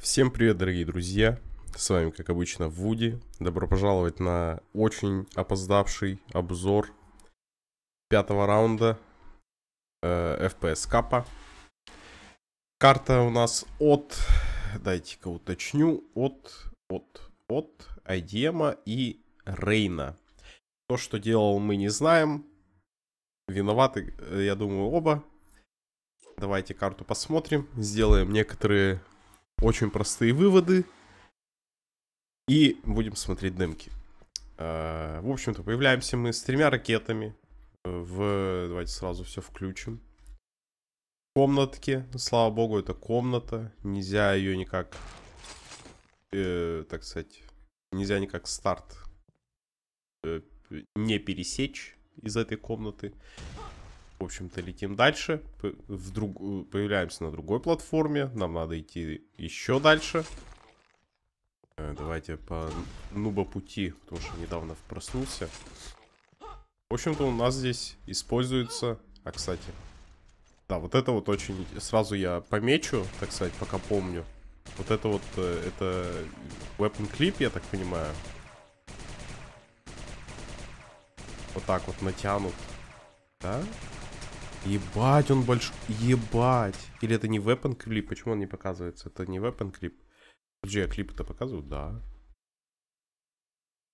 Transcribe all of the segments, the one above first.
Всем привет, дорогие друзья! С вами, как обычно, Вуди. Добро пожаловать на очень опоздавший обзор пятого раунда э, FPS капа. Карта у нас от, дайте-ка уточню, от, от, от IDM и Рейна. То, что делал, мы не знаем. Виноваты, э, я думаю, оба. Давайте карту посмотрим, сделаем некоторые очень простые выводы. И будем смотреть демки. А, в общем-то, появляемся мы с тремя ракетами. В... Давайте сразу все включим. Комнатки. Слава богу, это комната. Нельзя ее никак... Э, так сказать... Нельзя никак старт э, не пересечь из этой комнаты. В общем-то, летим дальше. В друг... Появляемся на другой платформе. Нам надо идти еще дальше. Э, давайте по нуба пути, потому что недавно проснулся. В общем-то, у нас здесь используется... А, кстати... Да, вот это вот очень... Сразу я помечу, так сказать, пока помню. Вот это вот... Э, это weapon clip, я так понимаю. Вот так вот натянут. Да? Ебать, он большой. Ебать. Или это не weapon клип? Почему он не показывается? Это не weapon клип. Подожди, а клип-то показывают? Да.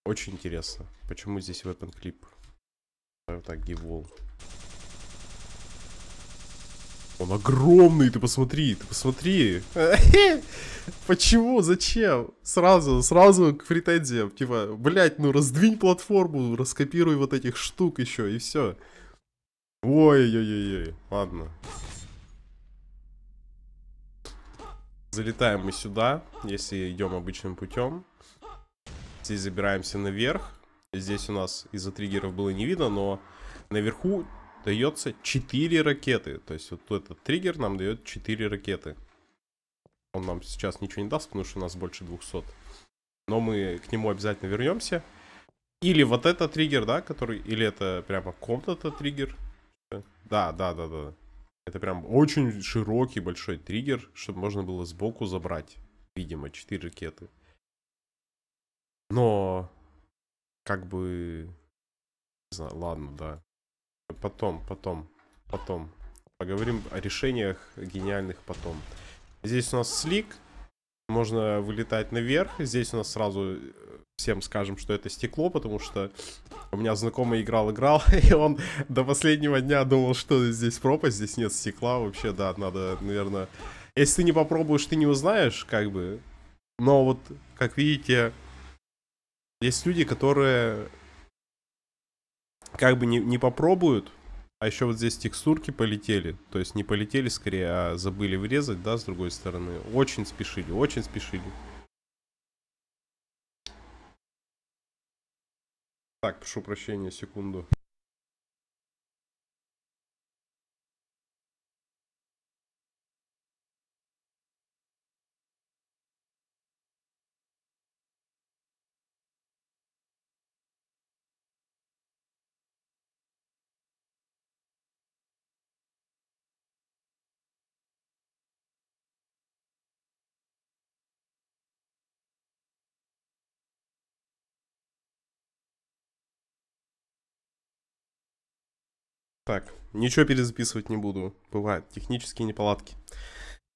Очень интересно. Почему здесь weapon клип? Вот так, гивол. Он огромный, ты посмотри, ты посмотри. Почему? Зачем? Сразу, сразу к претензиям. Типа, блять, ну раздвинь платформу, раскопируй вот этих штук еще, и все. Ой-ой-ой-ой, ладно. Залетаем мы сюда, если идем обычным путем. Здесь забираемся наверх. Здесь у нас из-за триггеров было не видно, но наверху дается 4 ракеты. То есть вот этот триггер нам дает 4 ракеты. Он нам сейчас ничего не даст, потому что у нас больше 200. Но мы к нему обязательно вернемся. Или вот этот триггер, да, который... Или это прямо комната триггер. Да, да, да, да. Это прям очень широкий большой триггер, чтобы можно было сбоку забрать. Видимо, 4 ракеты. Но, как бы... Не знаю, ладно, да. Потом, потом, потом. Поговорим о решениях гениальных потом. Здесь у нас слик. Можно вылетать наверх. Здесь у нас сразу всем скажем, что это стекло, потому что у меня знакомый играл-играл, и он до последнего дня думал, что здесь пропасть, здесь нет стекла. Вообще, да, надо, наверное... Если ты не попробуешь, ты не узнаешь, как бы. Но вот, как видите, есть люди, которые как бы не, не попробуют, а еще вот здесь текстурки полетели. То есть не полетели скорее, а забыли врезать, да, с другой стороны. Очень спешили, очень спешили. Так, прошу прощения, секунду. Так, ничего перезаписывать не буду. Бывают технические неполадки.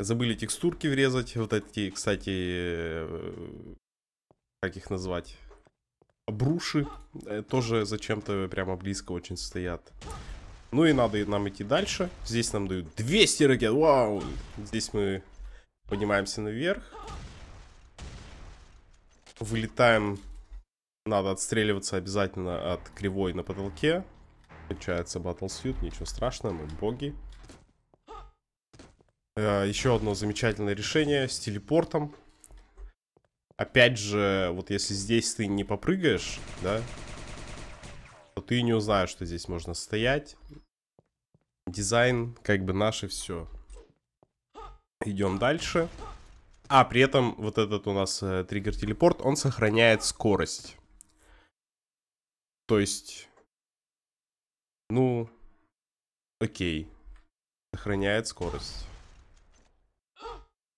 Забыли текстурки врезать. Вот эти, кстати, э, как их назвать? Бруши. Э, тоже зачем-то прямо близко очень стоят. Ну и надо нам идти дальше. Здесь нам дают 200 ракет. Вау! Здесь мы поднимаемся наверх. Вылетаем. Надо отстреливаться обязательно от кривой на потолке. Включается Battlesuit, ничего страшного, мы боги. Э, еще одно замечательное решение с телепортом. Опять же, вот если здесь ты не попрыгаешь, да, то ты не узнаешь, что здесь можно стоять. Дизайн как бы наш и все. Идем дальше. А, при этом вот этот у нас э, триггер-телепорт, он сохраняет скорость. То есть ну, окей. Сохраняет скорость.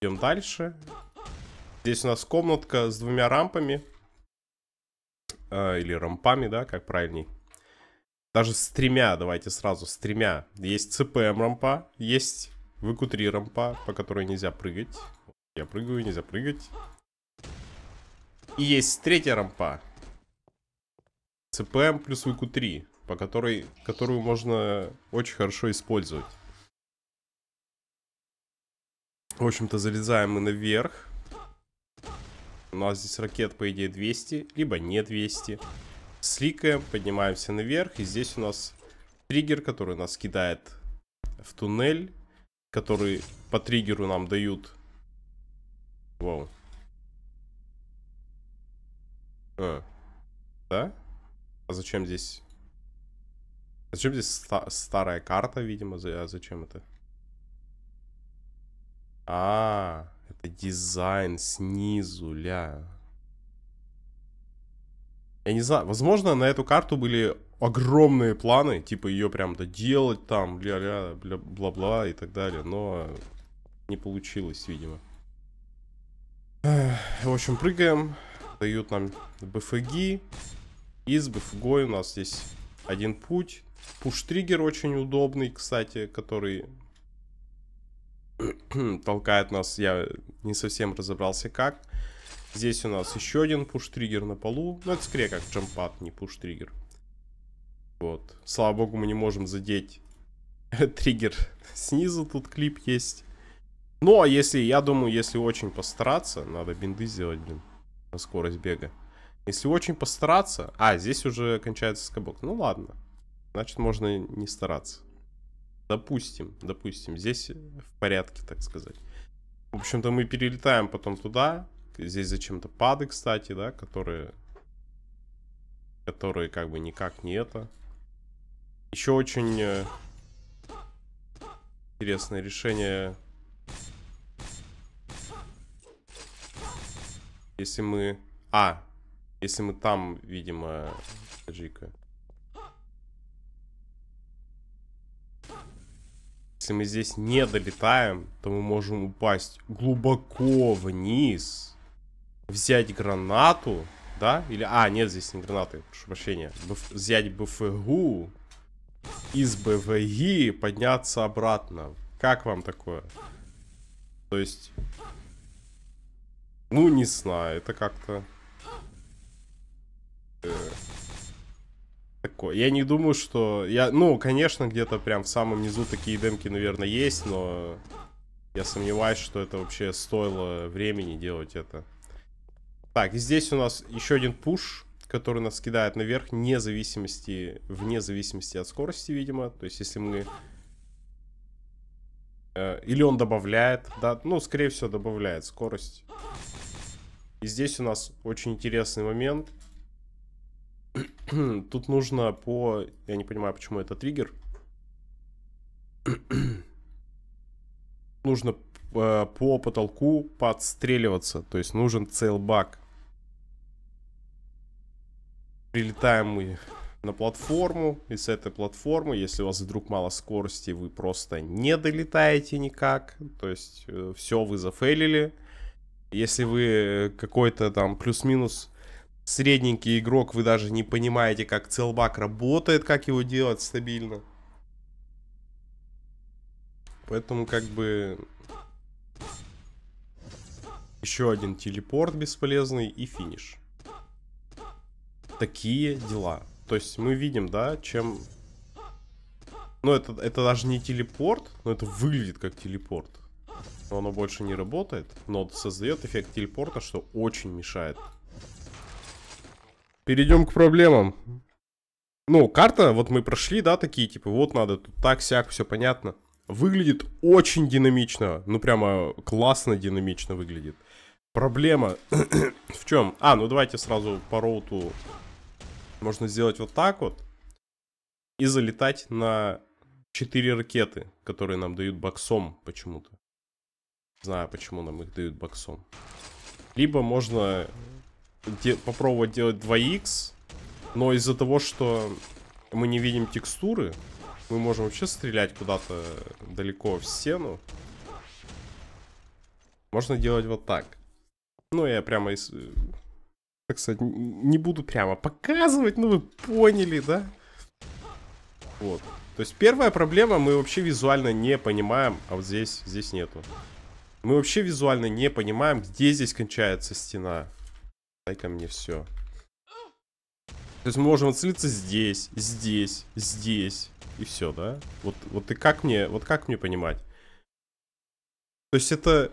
Идем дальше. Здесь у нас комнатка с двумя рампами. Э, или рампами, да, как правильней. Даже с тремя, давайте сразу, с тремя. Есть CPM рампа, есть VQ3 рампа, по которой нельзя прыгать. Я прыгаю, нельзя прыгать. И есть третья рампа. CPM плюс VQ3, по которой, которую можно очень хорошо использовать. В общем-то, залезаем мы наверх. У нас здесь ракет, по идее, 200, либо не 200. Сликаем, поднимаемся наверх. И здесь у нас триггер, который нас кидает в туннель. Который по триггеру нам дают... Вау. А. Да? А зачем здесь... Зачем здесь ста старая карта, видимо? А зачем это? А, это дизайн снизу, ля. Я не знаю, возможно, на эту карту были огромные планы, типа ее прям доделать там, бля-ля, бла-бла и так далее, но не получилось, видимо. В общем, прыгаем, дают нам БФГ. И с у нас здесь один путь. Пуш-триггер очень удобный, кстати, который толкает нас, я не совсем разобрался как. Здесь у нас еще один пуш-триггер на полу. Ну, это скорее как джампад, не пуш-триггер. Вот. Слава богу, мы не можем задеть триггер снизу. Тут клип есть. Ну, а если, я думаю, если очень постараться, надо бинды сделать, блин, на скорость бега. Если очень постараться... А, здесь уже кончается скобок. Ну, ладно. Значит, можно не стараться. Допустим, допустим, здесь в порядке, так сказать. В общем-то, мы перелетаем потом туда. Здесь зачем-то пады, кстати, да, которые... Которые как бы никак не это. Еще очень э, интересное решение. Если мы... А, если мы там, видимо... Подожди-ка. Если мы здесь не долетаем, то мы можем упасть глубоко вниз. Взять гранату, да? Или, а, нет, здесь не гранаты, прошу прощения. Бф... Взять БФГУ. Из БВГ подняться обратно. Как вам такое? То есть... Ну, не знаю, это как-то... Э такое. Я не думаю, что... Я, ну, конечно, где-то прям в самом низу такие демки, наверное, есть, но... Я сомневаюсь, что это вообще стоило времени делать это. Так, здесь у нас еще один пуш, который нас кидает наверх, вне зависимости, вне зависимости от скорости, видимо. То есть, если мы... Э, или он добавляет, да, ну, скорее всего, добавляет скорость. И здесь у нас очень интересный момент. Тут нужно по... Я не понимаю, почему это триггер. нужно э, по потолку подстреливаться. То есть нужен целбак. Прилетаем мы на платформу. И с этой платформы, если у вас вдруг мало скорости, вы просто не долетаете никак. То есть э, все вы зафейлили. Если вы какой-то там плюс-минус средненький игрок, вы даже не понимаете, как целбак работает, как его делать стабильно. Поэтому как бы... Еще один телепорт бесполезный и финиш. Такие дела. То есть мы видим, да, чем... Ну, это, это даже не телепорт, но это выглядит как телепорт. Но оно больше не работает, но создает эффект телепорта, что очень мешает Перейдем к проблемам. Ну, карта, вот мы прошли, да, такие, типа, вот надо тут так, сяк, все понятно. Выглядит очень динамично. Ну, прямо классно динамично выглядит. Проблема в чем? А, ну давайте сразу по роуту можно сделать вот так вот. И залетать на 4 ракеты, которые нам дают боксом почему-то. Знаю, почему нам их дают боксом. Либо можно де попробовать делать 2х, но из-за того, что мы не видим текстуры, мы можем вообще стрелять куда-то далеко в стену. Можно делать вот так. Ну, я прямо из... Так сказать, не буду прямо показывать, ну вы поняли, да? Вот. То есть первая проблема, мы вообще визуально не понимаем, а вот здесь, здесь нету. Мы вообще визуально не понимаем, где здесь кончается стена. Дай-ка мне все. То есть мы можем отцелиться здесь, здесь, здесь. И все, да? Вот, вот и как мне, вот как мне понимать? То есть это...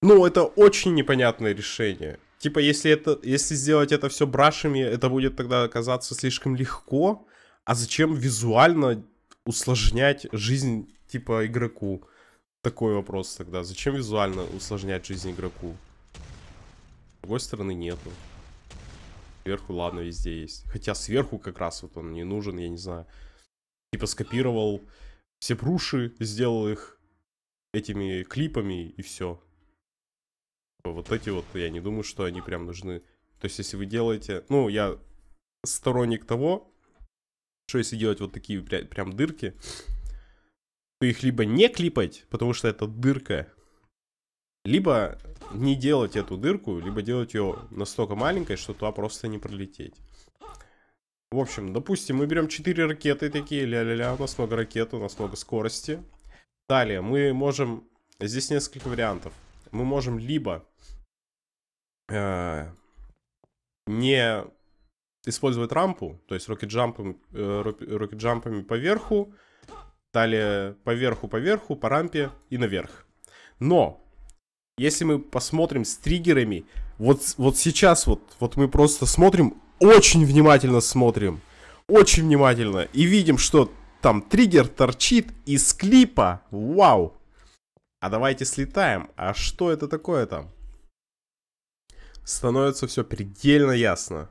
Ну, это очень непонятное решение. Типа, если это, если сделать это все брашами, это будет тогда оказаться слишком легко. А зачем визуально усложнять жизнь, типа, игроку? Такой вопрос тогда. Зачем визуально усложнять жизнь игроку? С другой стороны, нету. Сверху, ладно, везде есть. Хотя сверху как раз вот он не нужен, я не знаю. Типа скопировал все пруши, сделал их этими клипами и все. Вот эти вот, я не думаю, что они прям нужны. То есть, если вы делаете... Ну, я сторонник того, что если делать вот такие прям дырки, то их либо не клипать, потому что это дырка, либо не делать эту дырку, либо делать ее настолько маленькой, что туда просто не пролететь. В общем, допустим, мы берем 4 ракеты такие, ля-ля-ля, у нас много ракет, у нас много скорости. Далее, мы можем... Здесь несколько вариантов. Мы можем либо э, не использовать рампу, то есть рокет-джампами э, рокет по верху, далее по верху, по верху, по рампе и наверх. Но если мы посмотрим с триггерами, вот, вот сейчас вот, вот мы просто смотрим, очень внимательно смотрим, очень внимательно, и видим, что там триггер торчит из клипа, вау. А давайте слетаем, а что это такое там? Становится все предельно ясно.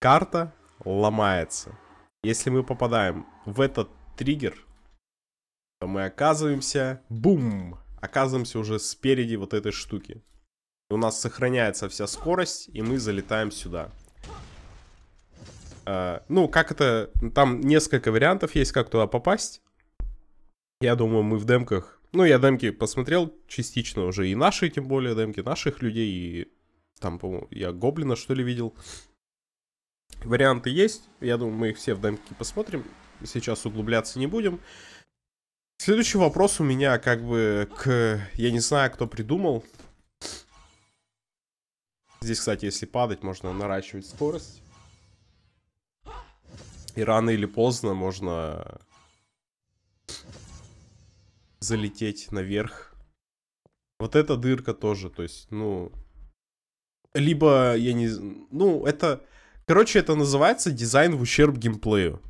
Карта ломается. Если мы попадаем в этот триггер, то мы оказываемся, бум, оказываемся уже спереди вот этой штуки. И у нас сохраняется вся скорость, и мы залетаем сюда. Uh, ну, как это... Там несколько вариантов есть, как туда попасть. Я думаю, мы в демках... Ну, я демки посмотрел частично уже, и наши, тем более, демки наших людей, и там, по-моему, я Гоблина, что ли, видел. Варианты есть, я думаю, мы их все в демке посмотрим. Сейчас углубляться не будем. Следующий вопрос у меня как бы к... Я не знаю, кто придумал. Здесь, кстати, если падать, можно наращивать скорость. И рано или поздно можно залететь наверх. Вот эта дырка тоже, то есть, ну... Либо, я не... Ну, это... Короче, это называется дизайн в ущерб геймплею.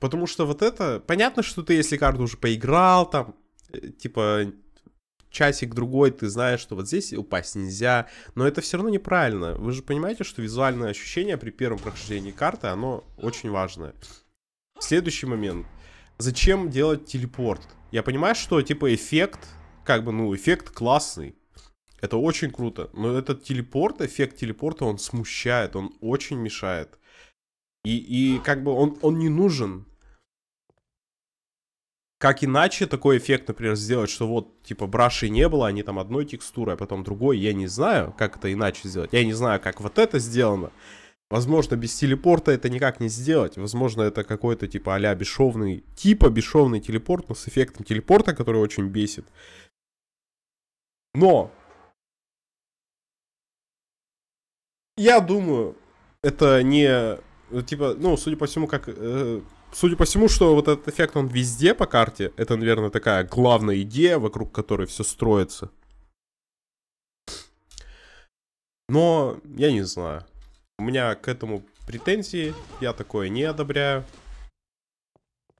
Потому что вот это... Понятно, что ты, если карту уже поиграл, там, э, типа, часик-другой, ты знаешь, что вот здесь упасть нельзя. Но это все равно неправильно. Вы же понимаете, что визуальное ощущение при первом прохождении карты, оно очень важное. Следующий момент. Зачем делать телепорт? Я понимаю, что, типа, эффект, как бы, ну, эффект классный. Это очень круто. Но этот телепорт, эффект телепорта, он смущает, он очень мешает. И, и как бы он, он не нужен. Как иначе такой эффект, например, сделать, что вот, типа, брашей не было, они там одной текстурой, а потом другой, я не знаю, как это иначе сделать. Я не знаю, как вот это сделано. Возможно, без телепорта это никак не сделать. Возможно, это какой-то, типа, а бесшовный, типа бесшовный телепорт, но с эффектом телепорта, который очень бесит. Но! Я думаю, это не типа, ну, судя по всему, как... Э, судя по всему, что вот этот эффект, он везде по карте. Это, наверное, такая главная идея, вокруг которой все строится. Но я не знаю. У меня к этому претензии. Я такое не одобряю.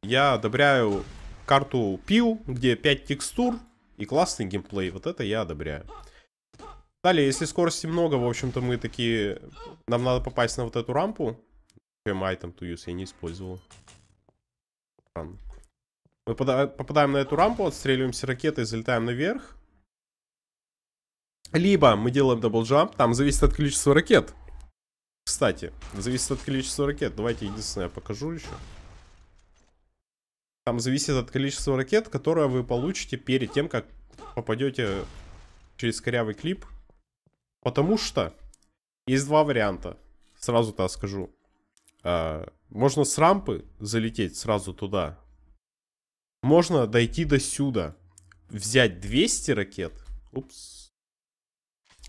Я одобряю карту Пил, где 5 текстур и классный геймплей. Вот это я одобряю. Далее, если скорости много, в общем-то, мы такие... Нам надо попасть на вот эту рампу. Prem item to use я не использовал. Мы попадаем на эту рампу, отстреливаемся ракетой, залетаем наверх. Либо мы делаем double jump, там зависит от количества ракет. Кстати, зависит от количества ракет. Давайте единственное я покажу еще. Там зависит от количества ракет, которые вы получите перед тем, как попадете через корявый клип. Потому что есть два варианта. Сразу-то скажу. А, можно с рампы залететь сразу туда. Можно дойти до сюда. Взять 200 ракет. Упс.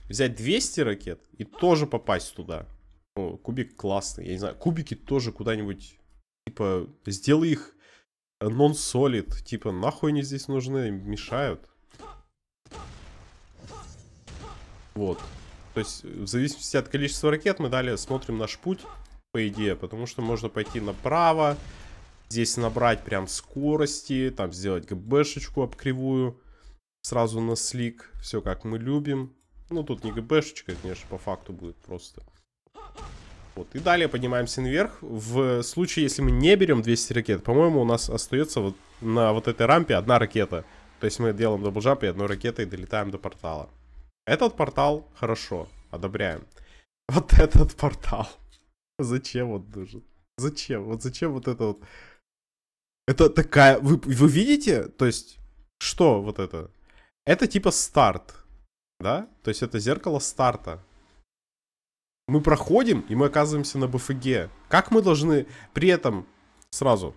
Взять 200 ракет и тоже попасть туда. Ну, кубик классный. Я не знаю, кубики тоже куда-нибудь... Типа, сделай их нон-солид. Типа, нахуй они здесь нужны? Мешают. Вот. То есть, в зависимости от количества ракет, мы далее смотрим наш путь по идее, потому что можно пойти направо, здесь набрать прям скорости, там сделать GB шечку об кривую, сразу на slick, все как мы любим. Ну, тут не GB шечка, конечно, по факту будет просто. Вот, и далее поднимаемся наверх. В случае, если мы не берем 200 ракет, по-моему, у нас остается вот на вот этой рампе одна ракета. То есть мы делаем double jump и одной ракетой долетаем до портала. Этот портал хорошо, одобряем. Вот этот портал. Зачем он нужен? Зачем? Вот зачем вот это вот? Это такая... Вы, вы видите? То есть, что вот это? Это типа старт. Да? То есть это зеркало старта. Мы проходим, и мы оказываемся на БФГ. Как мы должны... При этом сразу...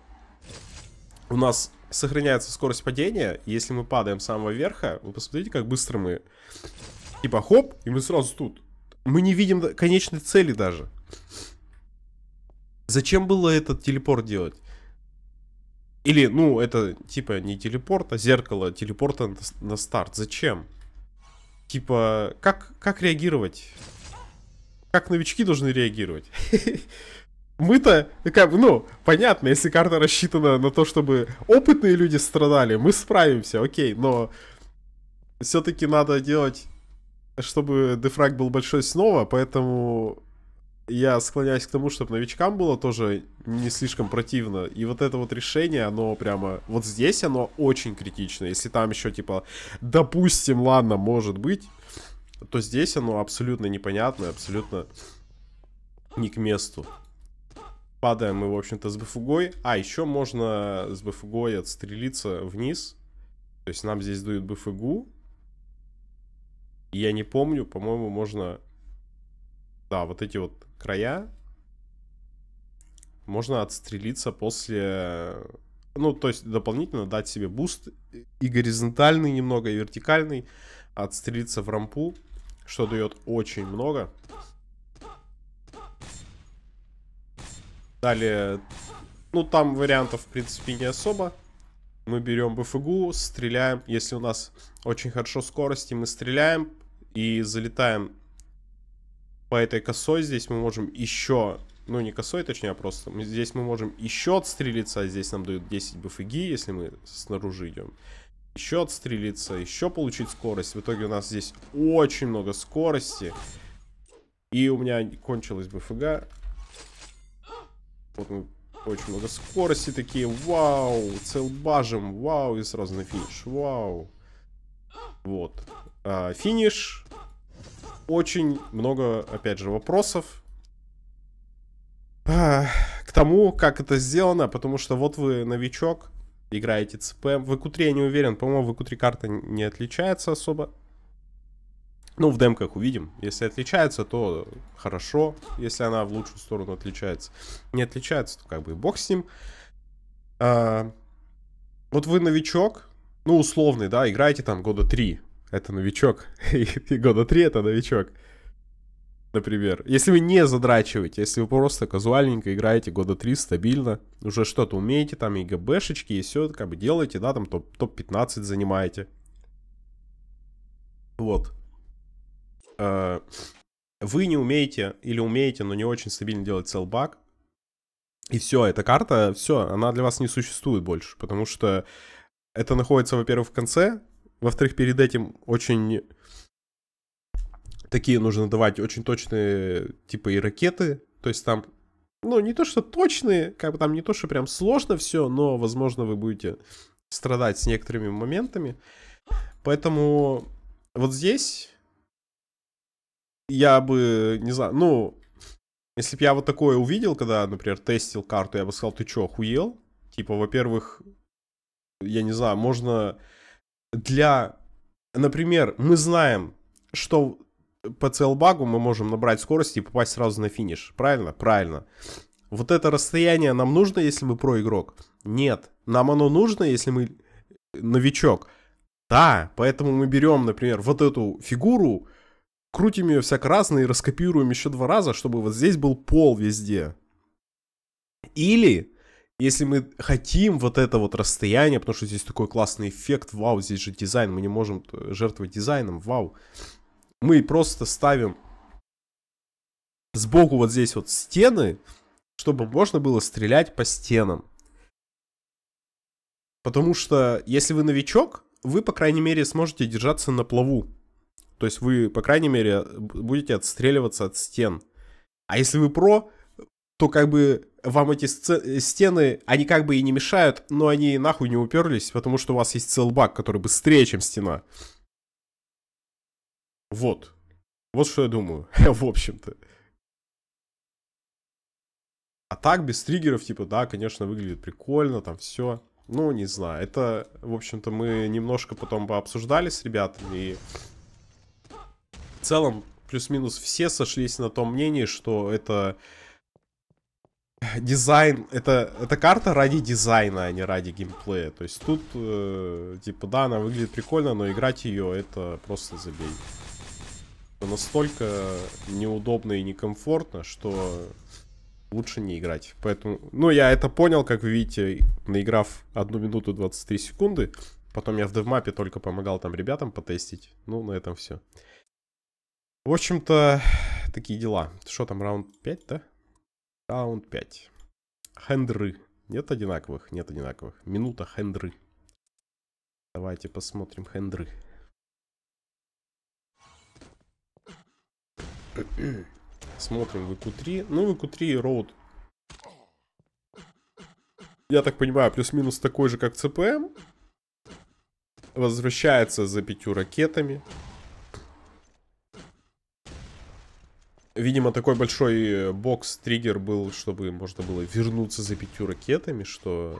У нас сохраняется скорость падения. Если мы падаем с самого верха, вы посмотрите, как быстро мы... Типа хоп, и мы сразу тут. Мы не видим конечной цели даже. Зачем было этот телепорт делать? Или, ну, это типа не телепорт, а зеркало телепорта на, старт. Зачем? Типа, как, как реагировать? Как новички должны реагировать? Мы-то, ну, понятно, если карта рассчитана на то, чтобы опытные люди страдали, мы справимся, окей, но все-таки надо делать, чтобы дефраг был большой снова, поэтому я склоняюсь к тому, чтобы новичкам было тоже не слишком противно. И вот это вот решение, оно прямо... Вот здесь оно очень критично. Если там еще, типа, допустим, ладно, может быть, то здесь оно абсолютно непонятно, абсолютно не к месту. Падаем мы, в общем-то, с БФГой. А, еще можно с БФГой отстрелиться вниз. То есть нам здесь дают BFG у. Я не помню, по-моему, можно... Да, вот эти вот края. Можно отстрелиться после... Ну, то есть дополнительно дать себе boost и горизонтальный немного, и вертикальный. Отстрелиться в рампу, что дает очень много. Далее, ну, там вариантов, в принципе, не особо. Мы берем БФГУ, стреляем. Если у нас очень хорошо скорости, мы стреляем и залетаем по этой косой здесь мы можем еще... Ну, не косой, точнее, а просто... Мы, здесь мы можем еще отстрелиться, а здесь нам дают 10 БФГ, если мы снаружи идем. Еще отстрелиться, еще получить скорость. В итоге у нас здесь очень много скорости. И у меня кончилась БФГ. Вот мы очень много скорости такие. Вау, целбажим. Вау, и сразу на финиш. Вау. Вот. А, финиш очень много, опять же, вопросов к тому, как это сделано, потому что вот вы новичок, играете ЦП. В q я не уверен, по-моему, в q карта не отличается особо. Ну, в демках увидим. Если отличается, то хорошо. Если она в лучшую сторону отличается. Не отличается, то как бы бог с ним. А, вот вы новичок, ну, условный, да, играете там года 3 это новичок. И года три это новичок. Например. Если вы не задрачиваете, если вы просто казуальненько играете года три стабильно, уже что-то умеете, там и ГБшечки, и все, как бы делаете, да, там топ-15 топ занимаете. Вот. А, вы не умеете, или умеете, но не очень стабильно делать селбак, и все, эта карта, все, она для вас не существует больше, потому что это находится, во-первых, в конце, во-вторых, перед этим очень такие нужно давать очень точные, типа, и ракеты. То есть там, ну, не то, что точные, как бы там не то, что прям сложно все, но, возможно, вы будете страдать с некоторыми моментами. Поэтому вот здесь я бы, не знаю, ну, если бы я вот такое увидел, когда, например, тестил карту, я бы сказал, ты чё, охуел? Типа, во-первых, я не знаю, можно для например, мы знаем, что по целбагу мы можем набрать скорость и попасть сразу на финиш. Правильно? Правильно. Вот это расстояние нам нужно, если мы про игрок? Нет. Нам оно нужно, если мы новичок? Да, поэтому мы берем, например, вот эту фигуру, крутим ее всяко разно и раскопируем еще два раза, чтобы вот здесь был пол везде. Или, если мы хотим вот это вот расстояние, потому что здесь такой классный эффект, вау, здесь же дизайн, мы не можем жертвовать дизайном, вау. Мы просто ставим сбоку вот здесь вот стены, чтобы можно было стрелять по стенам. Потому что, если вы новичок, вы, по крайней мере, сможете держаться на плаву. То есть вы, по крайней мере, будете отстреливаться от стен. А если вы про, то как бы вам эти стены, они как бы и не мешают, но они нахуй не уперлись, потому что у вас есть целбак, который быстрее, чем стена. Вот. Вот что я думаю, в общем-то. А так, без триггеров, типа, да, конечно, выглядит прикольно, там все. Ну, не знаю. Это, в общем-то, мы немножко потом пообсуждали с ребятами, и в целом, плюс-минус все сошлись на том мнении, что это дизайн, это, это карта ради дизайна, а не ради геймплея. То есть тут, э, типа, да, она выглядит прикольно, но играть ее это просто забей. Настолько неудобно и некомфортно, что лучше не играть. Поэтому, ну, я это понял, как вы видите, наиграв 1 минуту 23 секунды. Потом я в девмапе только помогал там ребятам потестить. Ну, на этом все. В общем-то, такие дела. Что там, раунд 5, да? Раунд 5. Хендры. Нет одинаковых? Нет одинаковых. Минута хендры. Давайте посмотрим хендры. Смотрим VQ3. Ну, VQ3 Road. Я так понимаю, плюс-минус такой же, как CPM. Возвращается за пятью ракетами. Видимо, такой большой э, бокс-триггер был, чтобы можно было вернуться за пятью ракетами, что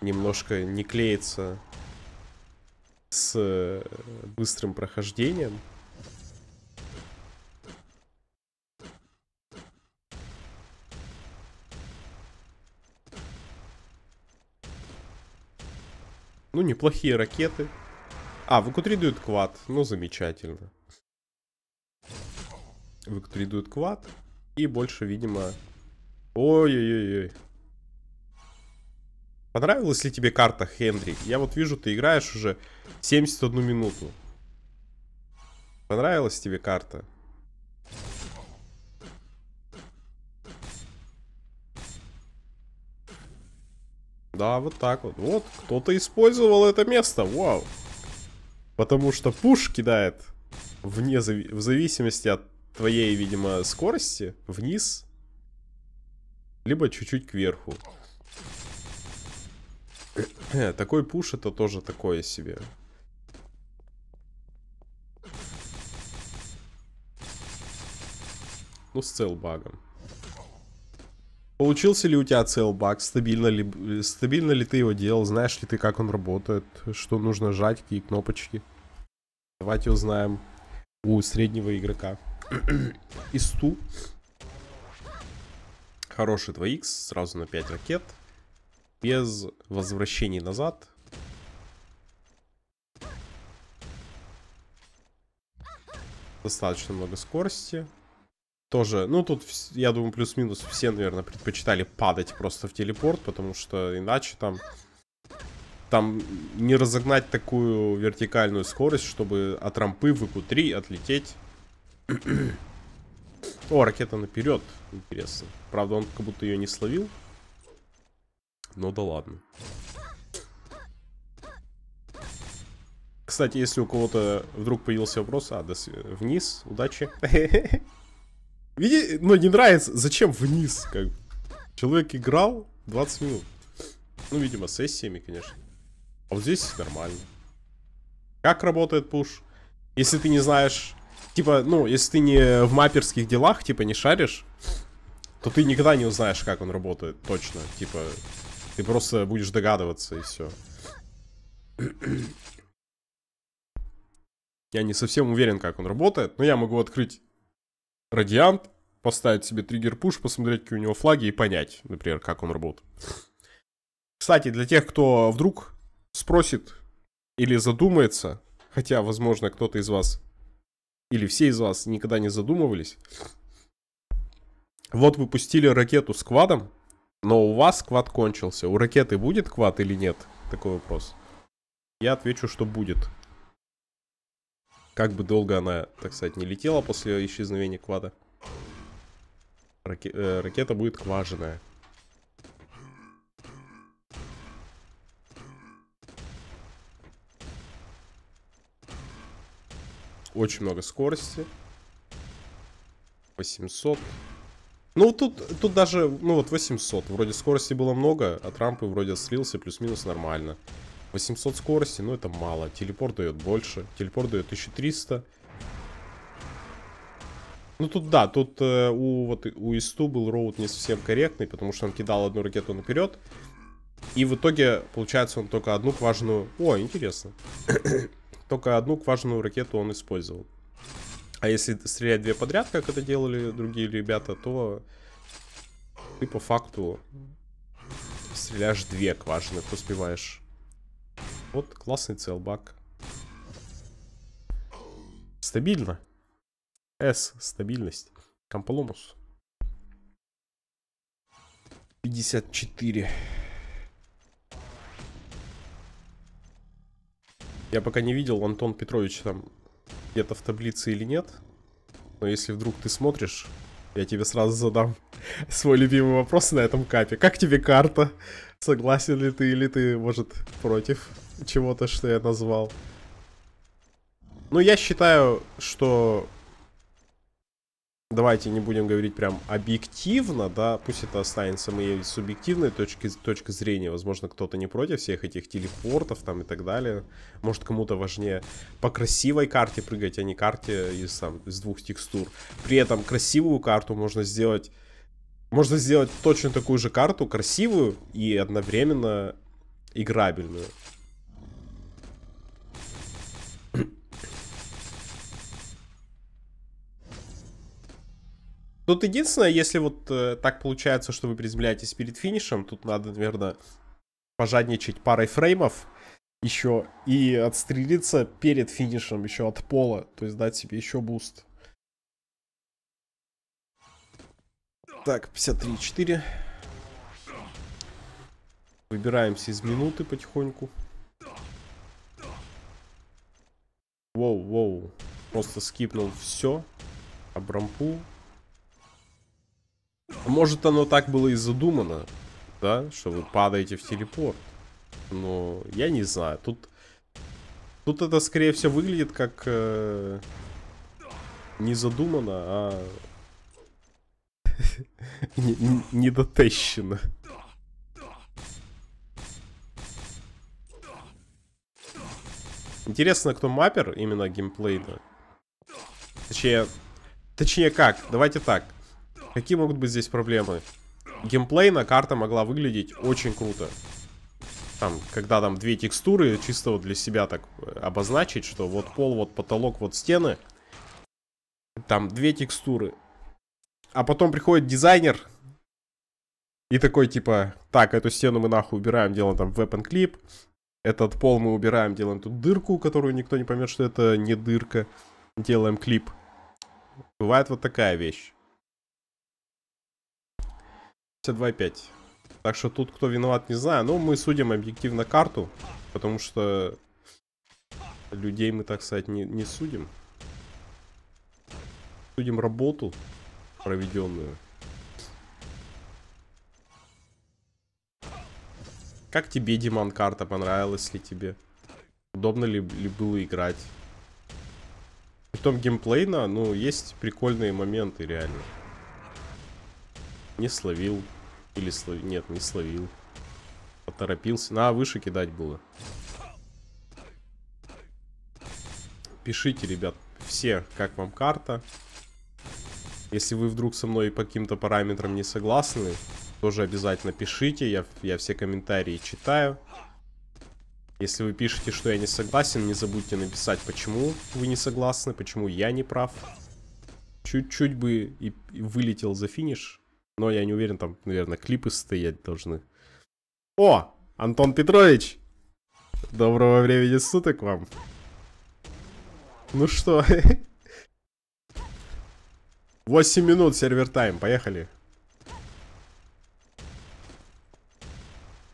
немножко не клеится с э, быстрым прохождением. Ну, неплохие ракеты. А, в дают квад. Ну, замечательно выктридует квад. И больше, видимо... Ой-ой-ой. Понравилась ли тебе карта Хенри? Я вот вижу, ты играешь уже 71 минуту. Понравилась тебе карта? Да, вот так вот. Вот, кто-то использовал это место, вау. Потому что пуш кидает вне, в зависимости от твоей, видимо, скорости вниз, либо чуть-чуть кверху. Такой пуш это тоже такое себе. Ну, с целбагом. Получился ли у тебя целбаг? Стабильно ли, стабильно ли ты его делал? Знаешь ли ты, как он работает? Что нужно жать? Какие кнопочки? Давайте узнаем у среднего игрока. Исту. Хороший 2х, сразу на 5 ракет. Без возвращений назад. Достаточно много скорости. Тоже, ну тут, я думаю, плюс-минус все, наверное, предпочитали падать просто в телепорт, потому что иначе там... Там не разогнать такую вертикальную скорость, чтобы от рампы в ИКУ-3 отлететь О, ракета наперед. Интересно. Правда, он как будто ее не словил. Ну да ладно. Кстати, если у кого-то вдруг появился вопрос, а, до вниз, удачи. Види, но ну, не нравится, зачем вниз, как Человек играл 20 минут. Ну, видимо, сессиями, конечно. А вот здесь нормально. Как работает пуш? Если ты не знаешь типа, ну, если ты не в маперских делах, типа, не шаришь, то ты никогда не узнаешь, как он работает точно. Типа, ты просто будешь догадываться и все. Я не совсем уверен, как он работает, но я могу открыть Радиант, поставить себе триггер-пуш, посмотреть, какие у него флаги и понять, например, как он работает. Кстати, для тех, кто вдруг спросит или задумается, хотя, возможно, кто-то из вас или все из вас никогда не задумывались, вот выпустили ракету с квадом, но у вас квад кончился. У ракеты будет квад или нет? Такой вопрос. Я отвечу, что будет. Как бы долго она, так сказать, не летела после исчезновения квада. Раке э, ракета будет кважиная. Очень много скорости. 800. Ну, тут, тут даже, ну вот 800. Вроде скорости было много, от рампы вроде слился, плюс-минус нормально. 800 скорости, ну это мало. Телепорт дает больше. Телепорт дает 1300. Ну тут да, тут э, у, вот, у ИСТУ был роут не совсем корректный, потому что он кидал одну ракету наперед. И в итоге, получается, он только одну кважную... О, интересно. Только одну кважную ракету он использовал. А если стрелять две подряд, как это делали другие ребята, то ты по факту стреляешь две кважных, успеваешь. Вот классный целбак. Стабильно. С, стабильность. Комполомус. 54. Я пока не видел, Антон Петрович там где-то в таблице или нет. Но если вдруг ты смотришь, я тебе сразу задам свой любимый вопрос на этом капе. Как тебе карта? Согласен ли ты или ты, может, против чего-то, что я назвал? Ну, я считаю, что давайте не будем говорить прям объективно, да, пусть это останется моей субъективной точки, точки зрения, возможно, кто-то не против всех этих телепортов там и так далее, может кому-то важнее по красивой карте прыгать, а не карте из, там, из двух текстур. При этом красивую карту можно сделать, можно сделать точно такую же карту, красивую и одновременно играбельную. Тут единственное, если вот э, так получается, что вы приземляетесь перед финишем, тут надо, наверное, пожадничать парой фреймов еще и отстрелиться перед финишем еще от пола, то есть дать себе еще boost. Так, 53-4. Выбираемся из минуты потихоньку. Воу, воу. Просто скипнул все. Об рампу. Может, оно так было и задумано, да, что вы падаете в телепорт. Но я не знаю. Тут, тут это, скорее всего, выглядит как э, не задумано, а недотещено. Интересно, кто маппер именно геймплейно. Точнее, точнее как, давайте так. Какие могут быть здесь проблемы? Геймплейно карта могла выглядеть очень круто. Там, когда там две текстуры, чисто вот для себя так э, обозначить, что вот пол, вот потолок, вот стены. Там две текстуры. А потом приходит дизайнер и такой типа, так, эту стену мы нахуй убираем, делаем там weapon clip. Этот пол мы убираем, делаем тут дырку, которую никто не поймет, что это не дырка. Делаем клип. Бывает вот такая вещь. 52,5. Так что тут кто виноват, не знаю. Но мы судим объективно карту. Потому что людей мы, так сказать, не, не судим. Судим работу проведенную. Как тебе, Диман, карта понравилась ли тебе? Удобно ли, ли было играть? Притом геймплейно, ну, есть прикольные моменты реально. Не словил. Или словил. Нет, не словил. Поторопился. На, выше кидать было. Пишите, ребят, все, как вам карта. Если вы вдруг со мной по каким-то параметрам не согласны, тоже обязательно пишите. Я, я все комментарии читаю. Если вы пишете, что я не согласен, не забудьте написать, почему вы не согласны, почему я не прав. Чуть-чуть бы и, вылетел за финиш. Но я не уверен, там, наверное, клипы стоять должны. О! Антон Петрович! Доброго времени суток вам. Ну что? 8 минут сервер тайм, поехали.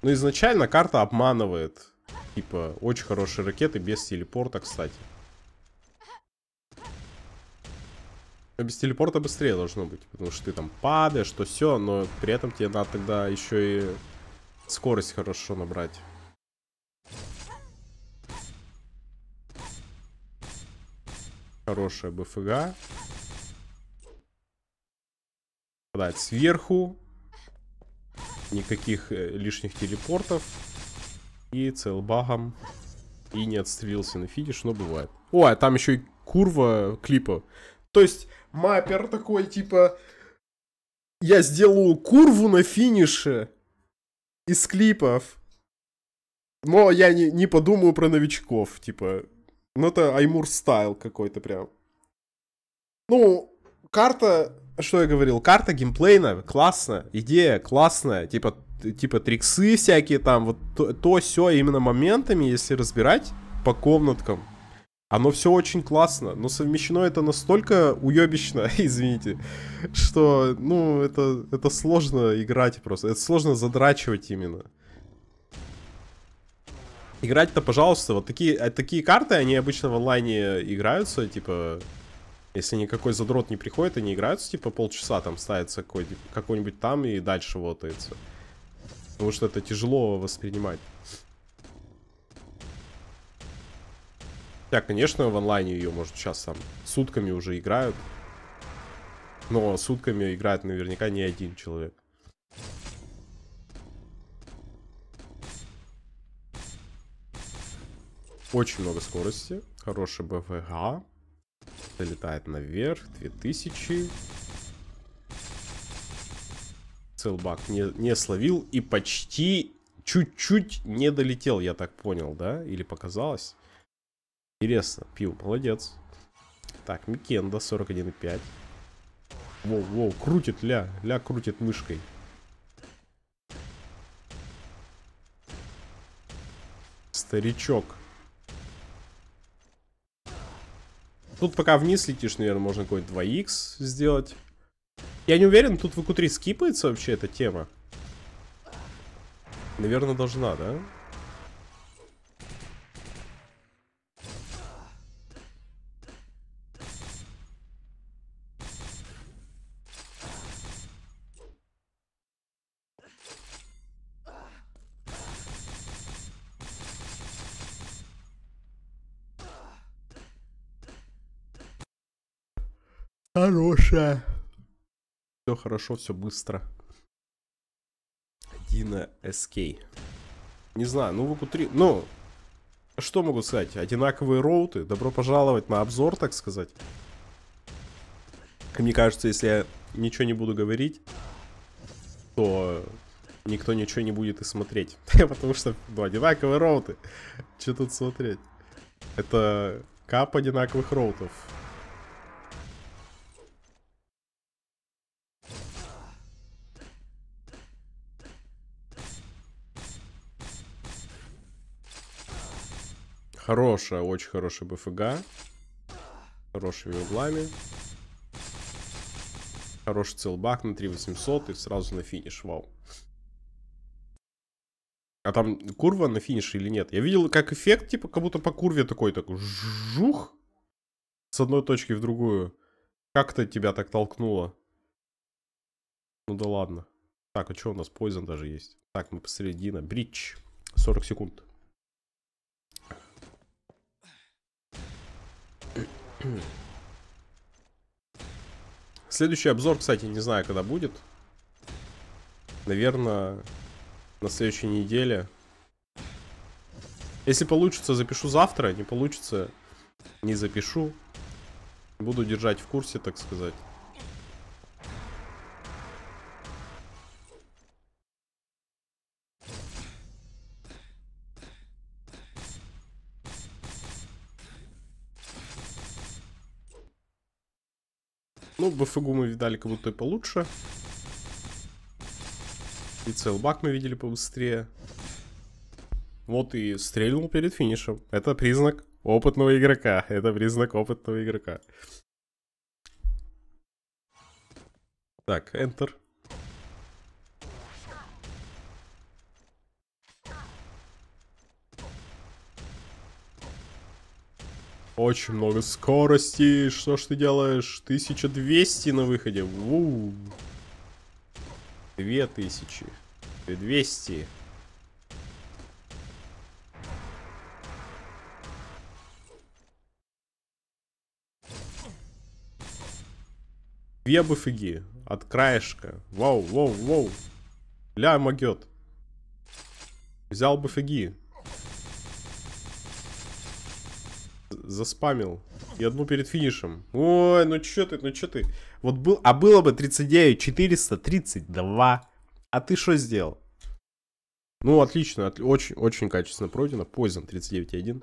Ну, изначально карта обманывает. Типа, очень хорошие ракеты без телепорта, кстати. Но без телепорта быстрее должно быть, потому что ты там падаешь, что все, но при этом тебе надо тогда еще и скорость хорошо набрать. Хорошая БФГ. Подать сверху. Никаких э, лишних телепортов. И целбагом. И не отстрелился на финиш, но бывает. О, а там еще и курва клипа. То есть маппер такой, типа... Я сделаю курву на финише из клипов. Но я не, не подумаю про новичков, типа... Ну, это Аймур стайл какой-то прям. Ну, карта, что я говорил, карта геймплейна, классно, идея классная, типа, типа триксы всякие там, вот то, то все именно моментами, если разбирать по комнаткам, оно все очень классно, но совмещено это настолько уебищно, извините, что, ну, это, это сложно играть просто, это сложно задрачивать именно. Играть-то, пожалуйста, вот такие, э, такие карты, они обычно в онлайне играются, типа, если никакой задрот не приходит, они играются, типа, полчаса, там ставится какой-нибудь какой там и дальше вотается. Потому что это тяжело воспринимать. Да, конечно, в онлайне ее, может, сейчас там сутками уже играют. Но сутками играет наверняка не один человек. Очень много скорости. Хороший БФГ. Залетает наверх. 2000. Целбак не, не словил. И почти чуть-чуть не долетел, я так понял, да? Или показалось? Интересно. Пил, молодец. Так, Микенда 41,5. Воу, воу, крутит ля. Ля крутит мышкой. Старичок. Тут пока вниз летишь, наверное, можно какой-то 2х сделать. Я не уверен, тут в q скипается вообще эта тема. Наверное, должна, да? Хорошая. Все хорошо, все быстро. Дина СК. Не знаю, ну в 3 Ну, что могу сказать? Одинаковые роуты. Добро пожаловать на обзор, так сказать. Мне кажется, если я ничего не буду говорить, то никто ничего не будет и смотреть. Потому что, ну, одинаковые роуты. Что тут смотреть? Это кап одинаковых роутов. Хорошая, очень хорошая БФГ. Хорошими углами. Хороший целбак на 3800 и сразу на финиш, вау. А там курва на финише или нет? Я видел как эффект, типа, как будто по курве такой, такой, жух. С одной точки в другую. Как-то тебя так толкнуло. Ну да ладно. Так, а что у нас? Poison даже есть. Так, мы посередина. Бридж. 40 секунд. Следующий обзор, кстати, не знаю, когда будет. Наверное, на следующей неделе. Если получится, запишу завтра. Не получится, не запишу. Буду держать в курсе, так сказать. БФГу мы видали как будто и получше. И целбак мы видели побыстрее. Вот и стрельнул перед финишем. Это признак опытного игрока. Это признак опытного игрока. Так, Enter. Очень много скорости. Что ж ты делаешь? 1200 на выходе. Ву. 2000. 200. Две буфиги. От краешка. Вау, вау, вау. Ля, могет. Взял буфиги. Заспамил. И одну перед финишем. Ой, ну чё ты, ну чё ты. Вот был, а было бы 39, 432. А ты что сделал? Ну, отлично, от, очень, очень качественно пройдено. Poison 39.1.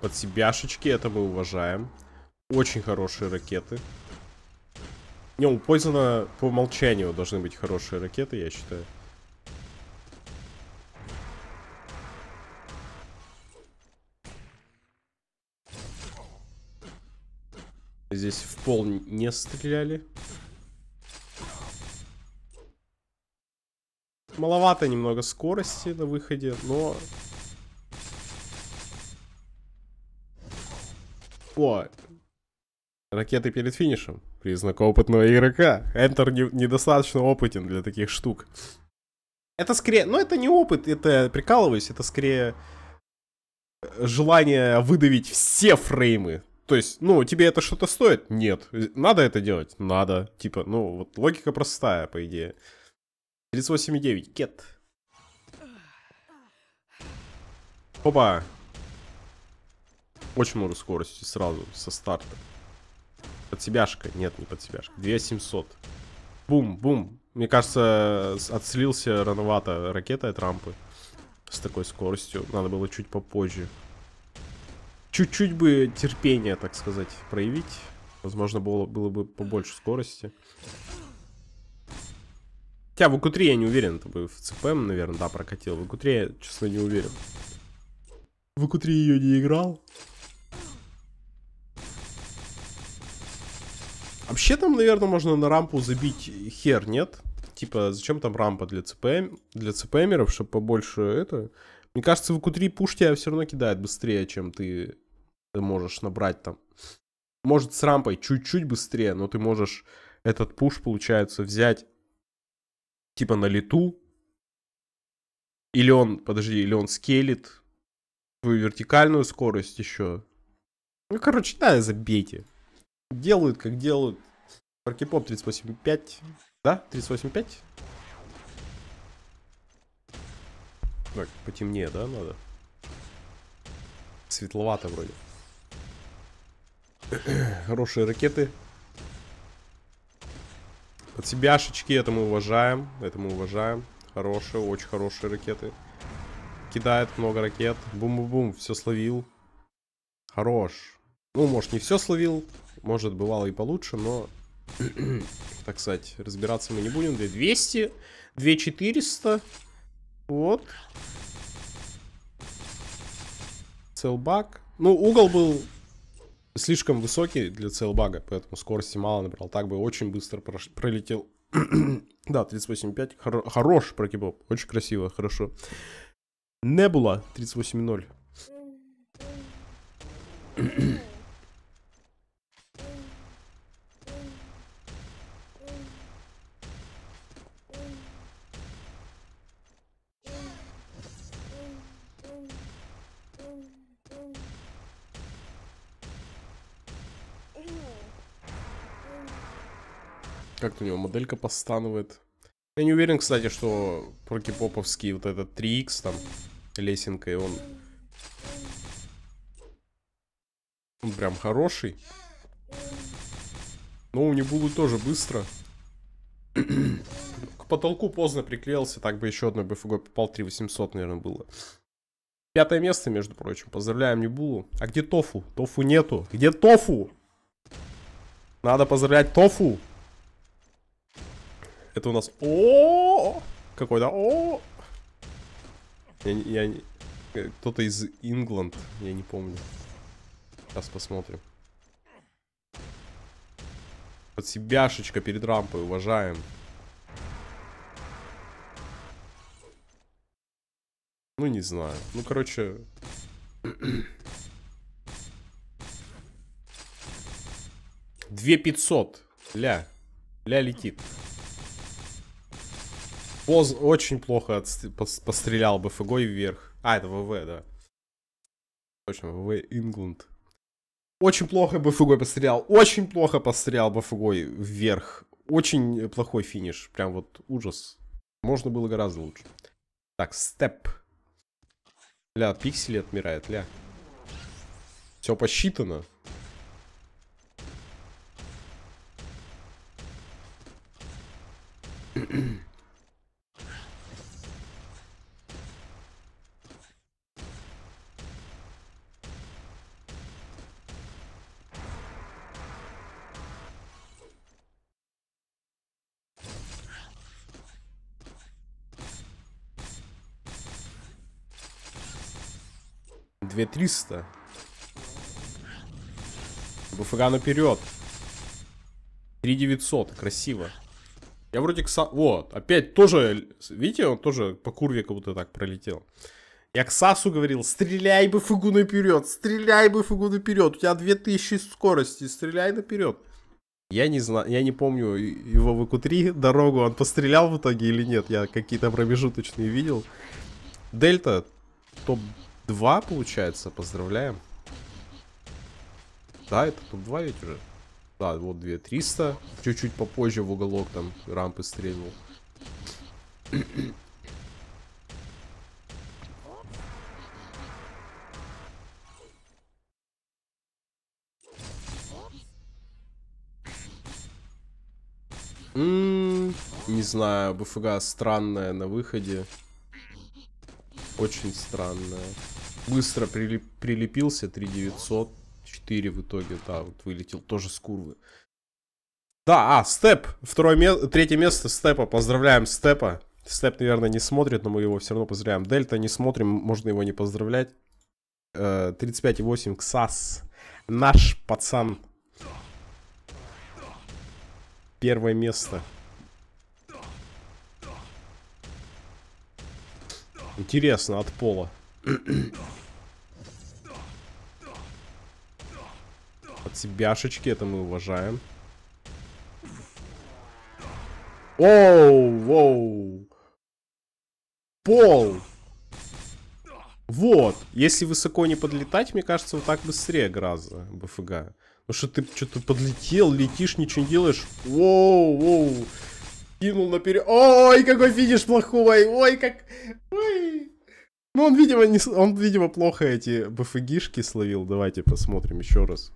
Под себяшечки, это мы уважаем. Очень хорошие ракеты. Не, у Пойзона по умолчанию должны быть хорошие ракеты, я считаю. Здесь в пол не стреляли. Маловато немного скорости на выходе, но... О, ракеты перед финишем. Признак опытного игрока. Энтер не, недостаточно опытен для таких штук. Это скорее... Ну, это не опыт, это прикалываюсь, это скорее желание выдавить все фреймы. То есть, ну, тебе это что-то стоит? Нет. Надо это делать? Надо. Типа, ну, вот логика простая, по идее. 38,9. Кет. Опа. Очень много скорости сразу, со старта. Подсебяшка. Нет, не подсебяшка. 2700. Бум, бум. Мне кажется, отслился рановато ракета от рампы. С такой скоростью. Надо было чуть попозже. Чуть-чуть бы терпения, так сказать, проявить. Возможно, было, было бы побольше скорости. Хотя в q я не уверен. Это бы в ЦПМ, наверное, да, прокатил. В q я, честно, не уверен. В q ее не играл. Вообще там, наверное, можно на рампу забить хер, нет? Типа, зачем там рампа для ЦПМ, для ЦПМеров, чтобы побольше это... Мне кажется, в Q3 пуш тебя все равно кидает быстрее, чем ты, ты можешь набрать там. Может, с рампой чуть-чуть быстрее, но ты можешь этот пуш, получается, взять типа на лету. Или он, подожди, или он скелит твою вертикальную скорость еще. Ну, короче, да, забейте. Делают, как делают. Паркипоп 38.5. Да? 38.5? Так, потемнее, да, надо? Светловато вроде. Хорошие ракеты. Под себяшечки, это мы уважаем. Это мы уважаем. Хорошие, очень хорошие ракеты. Кидает много ракет. Бум-бум-бум, все словил. Хорош. Ну, может, не все словил. Может, бывало и получше, но, так сказать, разбираться мы не будем. 200, 2400. Вот. Целбак. Ну, угол был слишком высокий для целбага, поэтому скорости мало набрал. Так бы очень быстро пролетел. да, 38.5. Хор хорош прокибоп. Очень красиво, хорошо. Небула 38.0. Как у него моделька постанывает. Я не уверен, кстати, что прокипоповский вот этот 3x там лесенкой, он... Он прям хороший. Но у Небулы тоже быстро. потолку поздно приклеился, так бы еще одной БФГ попал, 3800, наверное, было. Пятое место, между прочим. Поздравляем Небулу. А где Тофу? Тофу нету. Где Тофу? Надо поздравлять Тофу. Это у нас... О, какой-то... О, я, я кто-то из Ингланд, я не помню. Сейчас посмотрим. Под себяшечка перед рампой, уважаем. Ну, не знаю. Ну, короче... Две пятьсот. Ля. Ля летит. Поз очень плохо отст... пострелял бы фгой вверх. А, это ВВ, да. Точно, ВВ Ингланд. Очень плохо бы фугой пострелял. Очень плохо пострелял бы фугой вверх. Очень плохой финиш. Прям вот ужас. Можно было гораздо лучше. Так, степ. Ля, пиксели отмирает, ля. Все посчитано. 2300. БФГ наперед. 3900, красиво. Я вроде к Вот, опять тоже... Видите, он тоже по курве как будто так пролетел. Я к Сасу говорил, стреляй бы наперед, стреляй бы наперед. У тебя 2000 скорости, стреляй наперед. Я не знаю, я не помню его в ИКУ-3 дорогу, он пострелял в итоге или нет. Я какие-то промежуточные видел. Дельта топ Два получается, поздравляем. Да, это топ-2 ведь уже. Да, вот 2300. Чуть-чуть попозже в уголок там рампы стрельнул. М не знаю, БФГ странная на выходе. Очень странная. Быстро прилип, прилепился, 3900. 4 в итоге, да, вот вылетел тоже с курвы. Да, а, Степ. Второе место, третье место Степа. Поздравляем Степа. Степ, наверное, не смотрит, но мы его все равно поздравляем. Дельта не смотрим, можно его не поздравлять. Э, 35,8 Ксас. Наш пацан. Первое место. Интересно, от пола. От себяшечки, это мы уважаем. Оу, воу. Пол. Вот. Если высоко не подлетать, мне кажется, вот так быстрее гораздо БФГ. Потому что ты что-то подлетел, летишь, ничего не делаешь. Воу, воу. Кинул наперед. Ой, какой финиш плохой. Ой, как... Ой. Ну, он, видимо, не... он, видимо, плохо эти БФГишки словил. Давайте посмотрим еще раз.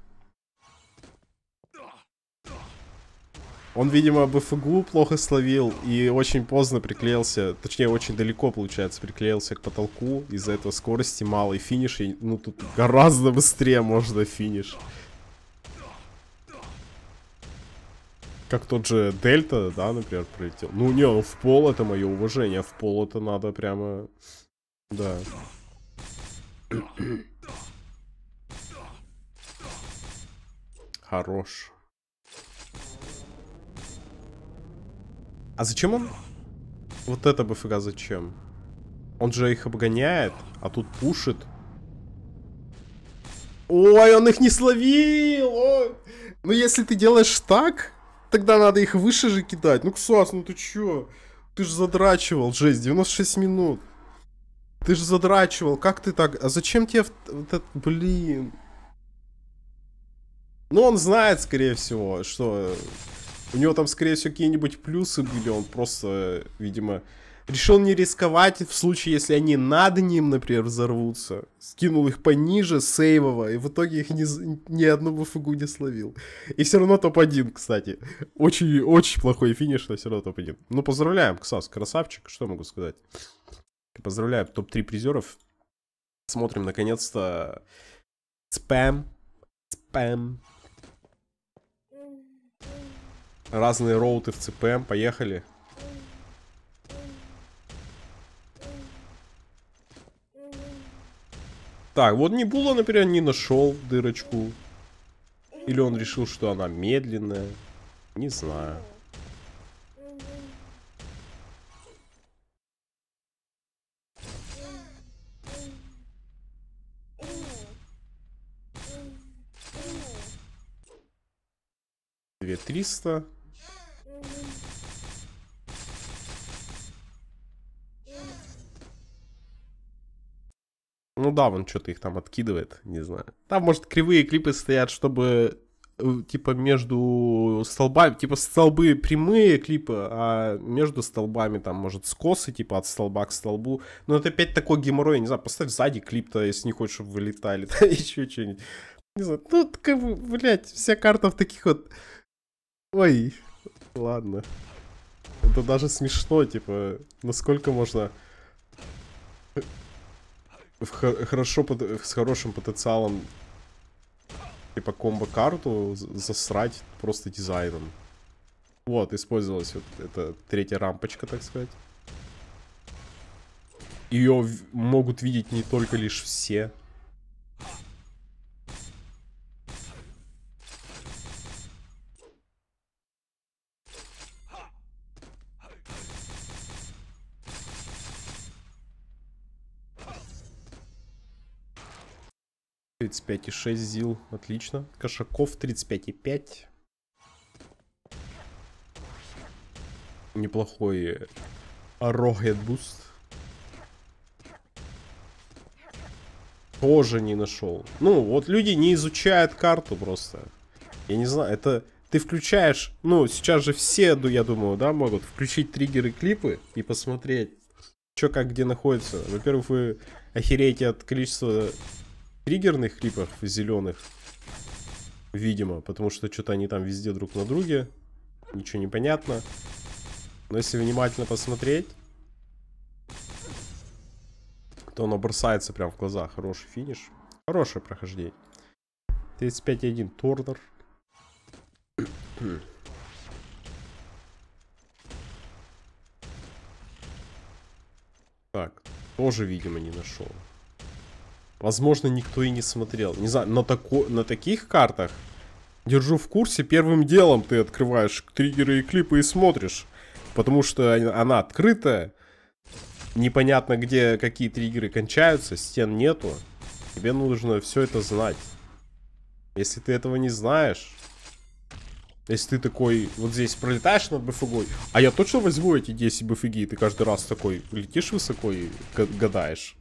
Он, видимо, БФГу плохо словил и очень поздно приклеился, точнее, очень далеко, получается, приклеился к потолку. Из-за этого скорости мало и финиш, и, ну, тут гораздо быстрее можно финиш. Как тот же Дельта, да, например, пролетел. Ну, не, ну в пол это мое уважение, в пол это надо прямо... Да. Хорош. А зачем он? Вот это БФГ зачем? Он же их обгоняет, а тут пушит. Ой, он их не словил! Ой. Ну если ты делаешь так, тогда надо их выше же кидать. Ну, Ксас, ну ты чё? Ты же задрачивал, жесть, 96 минут. Ты же задрачивал, как ты так? А зачем тебе... Вот блин. Ну, он знает, скорее всего, что у него там, скорее всего, какие-нибудь плюсы были. Он просто, видимо, решил не рисковать в случае, если они над ним, например, взорвутся. Скинул их пониже, сейвово, и в итоге их ни, ни одну буфугу не словил. И все равно топ-1, кстати. Очень, очень плохой финиш, но все равно топ-1. Ну, поздравляем, Ксас, красавчик, что могу сказать. Поздравляю, топ-3 призеров. Смотрим, наконец-то, спам, спам. Разные роуты в ЦПМ, поехали. Так, вот Небула, например, не нашел дырочку. Или он решил, что она медленная. Не знаю. Две триста. Ну да, он что-то их там откидывает, не знаю. Там, может, кривые клипы стоят, чтобы э, типа между столбами, типа столбы прямые клипы, а между столбами там, может, скосы, типа от столба к столбу. Но это опять такой геморрой, не знаю, поставь сзади клип-то, если не хочешь, чтобы вылетали, да, еще что-нибудь. Не знаю, ну, как бы, блядь, вся карта в таких вот... Ой, ладно. Это даже смешно, типа, насколько можно хорошо, с хорошим потенциалом типа комбо-карту засрать просто дизайном. Вот, использовалась вот эта третья рампочка, так сказать. Ее могут видеть не только лишь все. 35,6 ЗИЛ. Отлично. Кошаков 35,5. Неплохой rocket boost. Тоже не нашел. Ну, вот люди не изучают карту просто. Я не знаю, это... Ты включаешь... Ну, сейчас же все, я думаю, да, могут включить триггеры клипы и посмотреть, что как где находится. Во-первых, вы охереете от количества триггерных клипах зеленых. Видимо, потому что что-то они там везде друг на друге. Ничего не понятно. Но если внимательно посмотреть, то оно бросается прям в глаза. Хороший финиш. Хорошее прохождение. 35.1 Торнер. так, тоже, видимо, не нашел. Возможно, никто и не смотрел. Не знаю, на, тако... на таких картах держу в курсе. Первым делом ты открываешь триггеры и клипы и смотришь. Потому что она открытая. Непонятно, где какие триггеры кончаются, стен нету. Тебе нужно все это знать. Если ты этого не знаешь... Если ты такой, вот здесь пролетаешь над БФГой, а я точно возьму эти 10 БФГ, и ты каждый раз такой летишь высоко и гадаешь.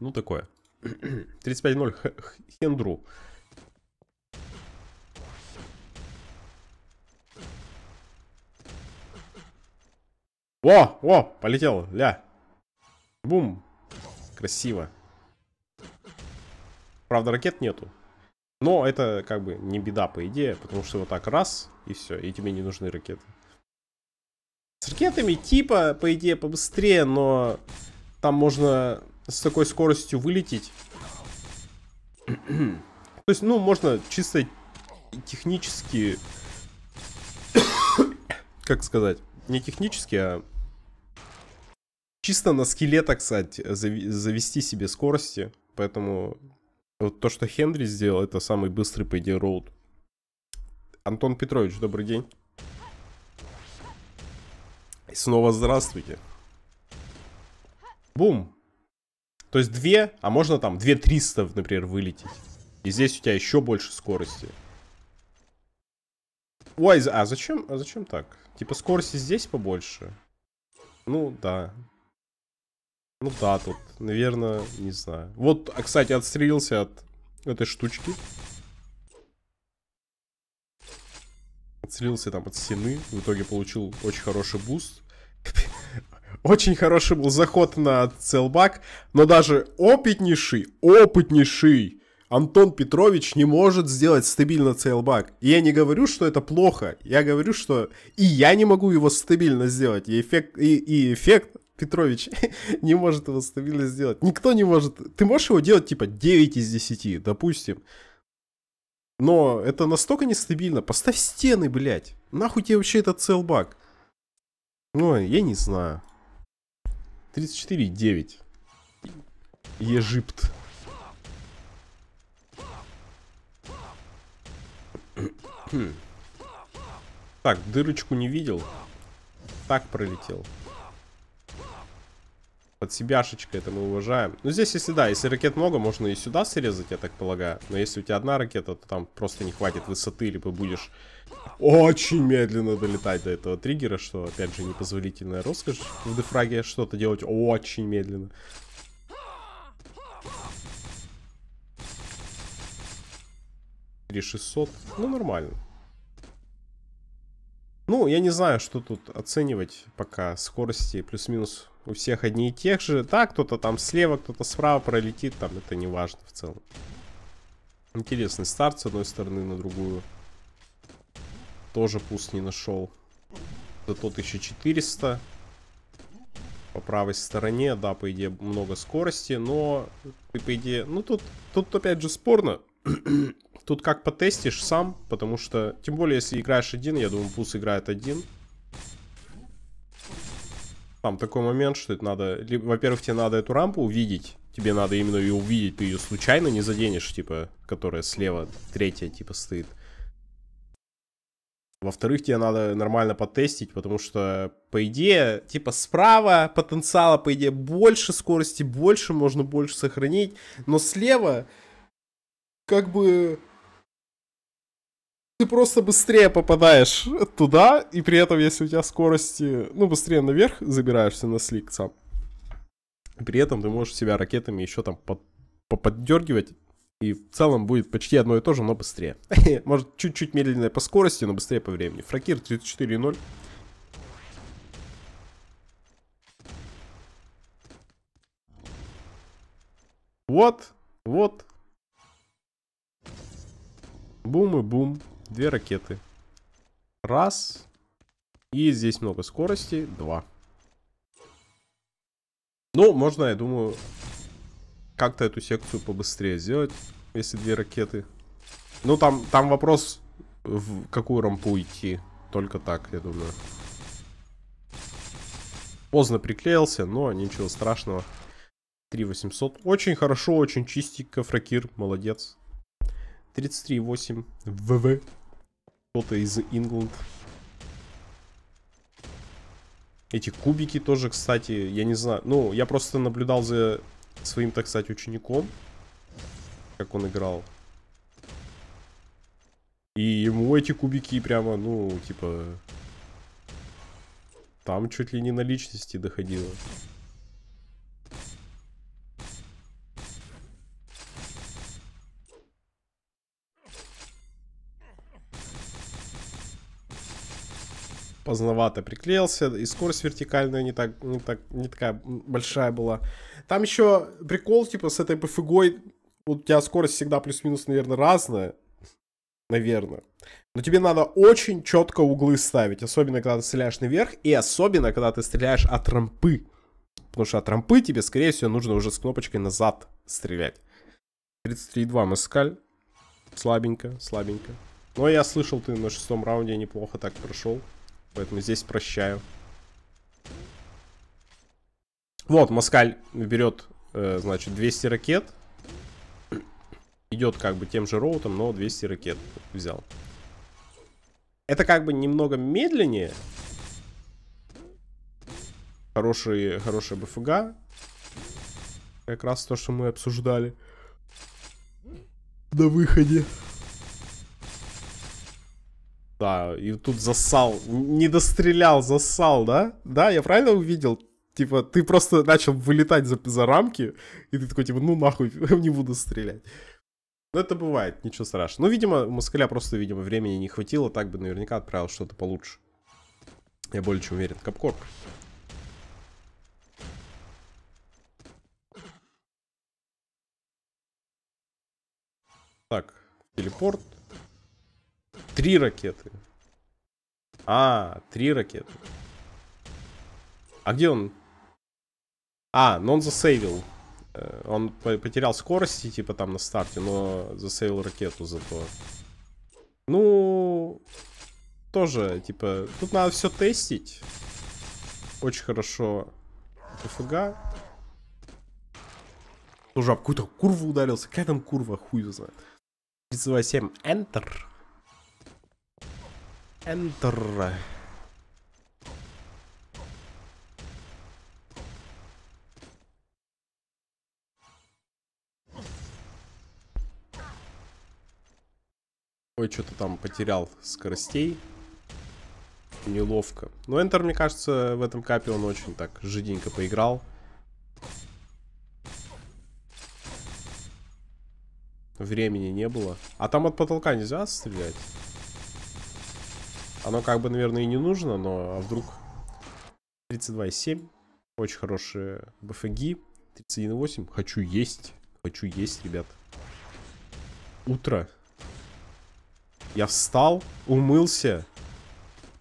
Ну, такое. 35-0 Хендру. О, о, полетел, ля. Бум. Красиво. Правда, ракет нету. Но это как бы не беда, по идее, потому что вот так раз, и все, и тебе не нужны ракеты. С ракетами типа, по идее, побыстрее, но там можно с такой скоростью вылететь. То есть, ну, можно чисто технически... как сказать? Не технически, а... Чисто на скеле, так сказать, завести себе скорости. Поэтому вот то, что Хенри сделал, это самый быстрый, по идее, роуд. Антон Петрович, добрый день. И снова здравствуйте. Бум. То есть 2, а можно там 2 300, например, вылететь. И здесь у тебя еще больше скорости. Ой, а зачем, а зачем так? Типа скорости здесь побольше? Ну, да. Ну да, тут, наверное, не знаю. Вот, а, кстати, отстрелился от этой штучки. Отстрелился там от стены. В итоге получил очень хороший boost. Очень хороший был заход на целбак, но даже опытнейший, опытнейший Антон Петрович не может сделать стабильно целбак. И я не говорю, что это плохо. Я говорю, что и я не могу его стабильно сделать. И эффект, и, и эффект Петрович не может его стабильно сделать. Никто не может. Ты можешь его делать типа 9 из 10, допустим. Но это настолько нестабильно. Поставь стены, блядь. Нахуй тебе вообще этот целбак? Ну, я не знаю. 34,9. Египт. Так, дырочку не видел. Так пролетел. Под себяшечка это мы уважаем. Ну, здесь, если да, если ракет много, можно и сюда срезать, я так полагаю. Но если у тебя одна ракета, то там просто не хватит высоты, либо будешь очень медленно долетать до этого триггера, что, опять же, непозволительная роскошь в дефраге что-то делать очень медленно. Три шестьсот, ну нормально. Ну, я не знаю, что тут оценивать пока. Скорости плюс-минус у всех одни и тех же. Да, кто-то там слева, кто-то справа пролетит, там это не важно в целом. Интересный старт с одной стороны на другую. Тоже пуст не нашел. Зато 1400. По правой стороне, да, по идее, много скорости, но ты, по идее, ну тут, тут опять же спорно. Тут как потестишь сам, потому что, тем более, если играешь один, я думаю, Пус играет один. Там такой момент, что это надо... Во-первых, тебе надо эту рампу увидеть. Тебе надо именно ее увидеть, ты ее случайно не заденешь, типа, которая слева, третья, типа, стоит. Во-вторых, тебе надо нормально потестить, потому что, по идее, типа, справа потенциала, по идее, больше скорости, больше, можно больше сохранить. Но слева, как бы, ты просто быстрее попадаешь туда, и при этом, если у тебя скорости, ну, быстрее наверх забираешься на слик сам, при этом ты можешь себя ракетами еще там под, поддергивать, и в целом будет почти одно и то же, но быстрее. Может, чуть-чуть медленнее по скорости, но быстрее по времени. Фракир 34.0. Вот, вот. Бум и бум. Две ракеты. Раз. И здесь много скорости. Два. Ну, можно, я думаю, как-то эту секцию побыстрее сделать, если две ракеты. Ну, там, там вопрос, в какую рампу идти. Только так, я думаю. Поздно приклеился, но ничего страшного. 3800. Очень хорошо, очень чистенько. Фракир, молодец. 33,8 ВВ. Кто-то из Ингланд. Эти кубики тоже, кстати, я не знаю. Ну, я просто наблюдал за своим, так сказать, учеником. Как он играл. И ему эти кубики прямо, ну, типа... Там чуть ли не на личности доходило. Поздновато приклеился, и скорость вертикальная не так, не так, не такая большая была. Там еще прикол, типа, с этой пофигой, у тебя скорость всегда плюс-минус, наверное, разная, наверное. Но тебе надо очень четко углы ставить, особенно когда ты стреляешь наверх, и особенно когда ты стреляешь от рампы. Потому что от рампы тебе, скорее всего, нужно уже с кнопочкой назад стрелять. 33,2 Маскаль. Слабенько, слабенько. Но я слышал, ты на шестом раунде неплохо так прошел. Поэтому здесь прощаю. Вот, Москаль берет, э, значит, 200 ракет. Идет как бы тем же роутом, но 200 ракет взял. Это как бы немного медленнее. Хороший, хорошая БФГ. Как раз то, что мы обсуждали. На выходе. Да, и тут засал. Не дострелял, засал, да? Да, я правильно увидел? Типа, ты просто начал вылетать за, за рамки, и ты такой, типа, ну нахуй, не буду стрелять. Но это бывает, ничего страшного. Ну, видимо, Москаля просто, видимо, времени не хватило, так бы наверняка отправил что-то получше. Я более чем уверен. Капкорк. Так, телепорт. Три ракеты. А, три ракеты. А где он? А, но он засейвил. Э, он потерял скорости, типа, там на старте, но засейвил ракету зато. Ну, тоже, типа, тут надо все тестить. Очень хорошо. ПФГ. Уже об какую-то курву ударился. Какая там курва, хуй знает. 32.7. Enter. Enter. Ой, что-то там потерял скоростей. Неловко. Но Enter, мне кажется, в этом капе он очень так жиденько поиграл. Времени не было. А там от потолка нельзя стрелять? Оно как бы, наверное, и не нужно, но а вдруг... 32,7. Очень хорошие БФГ. 31,8. Хочу есть. Хочу есть, ребят. Утро. Я встал, умылся,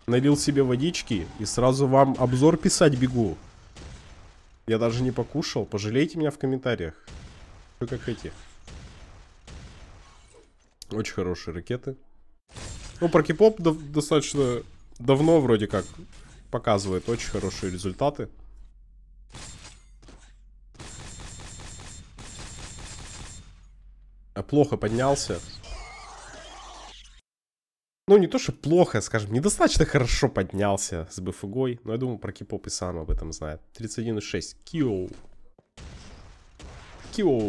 налил себе водички и сразу вам обзор писать бегу. Я даже не покушал. Пожалейте меня в комментариях. Вы как эти. Очень хорошие ракеты. Ну, про кипоп достаточно давно вроде как показывает очень хорошие результаты. Плохо поднялся. Ну, не то, что плохо, скажем, недостаточно хорошо поднялся с БФГой, но я думаю, про кипоп и сам об этом знает. 31,6. Кио. Кио.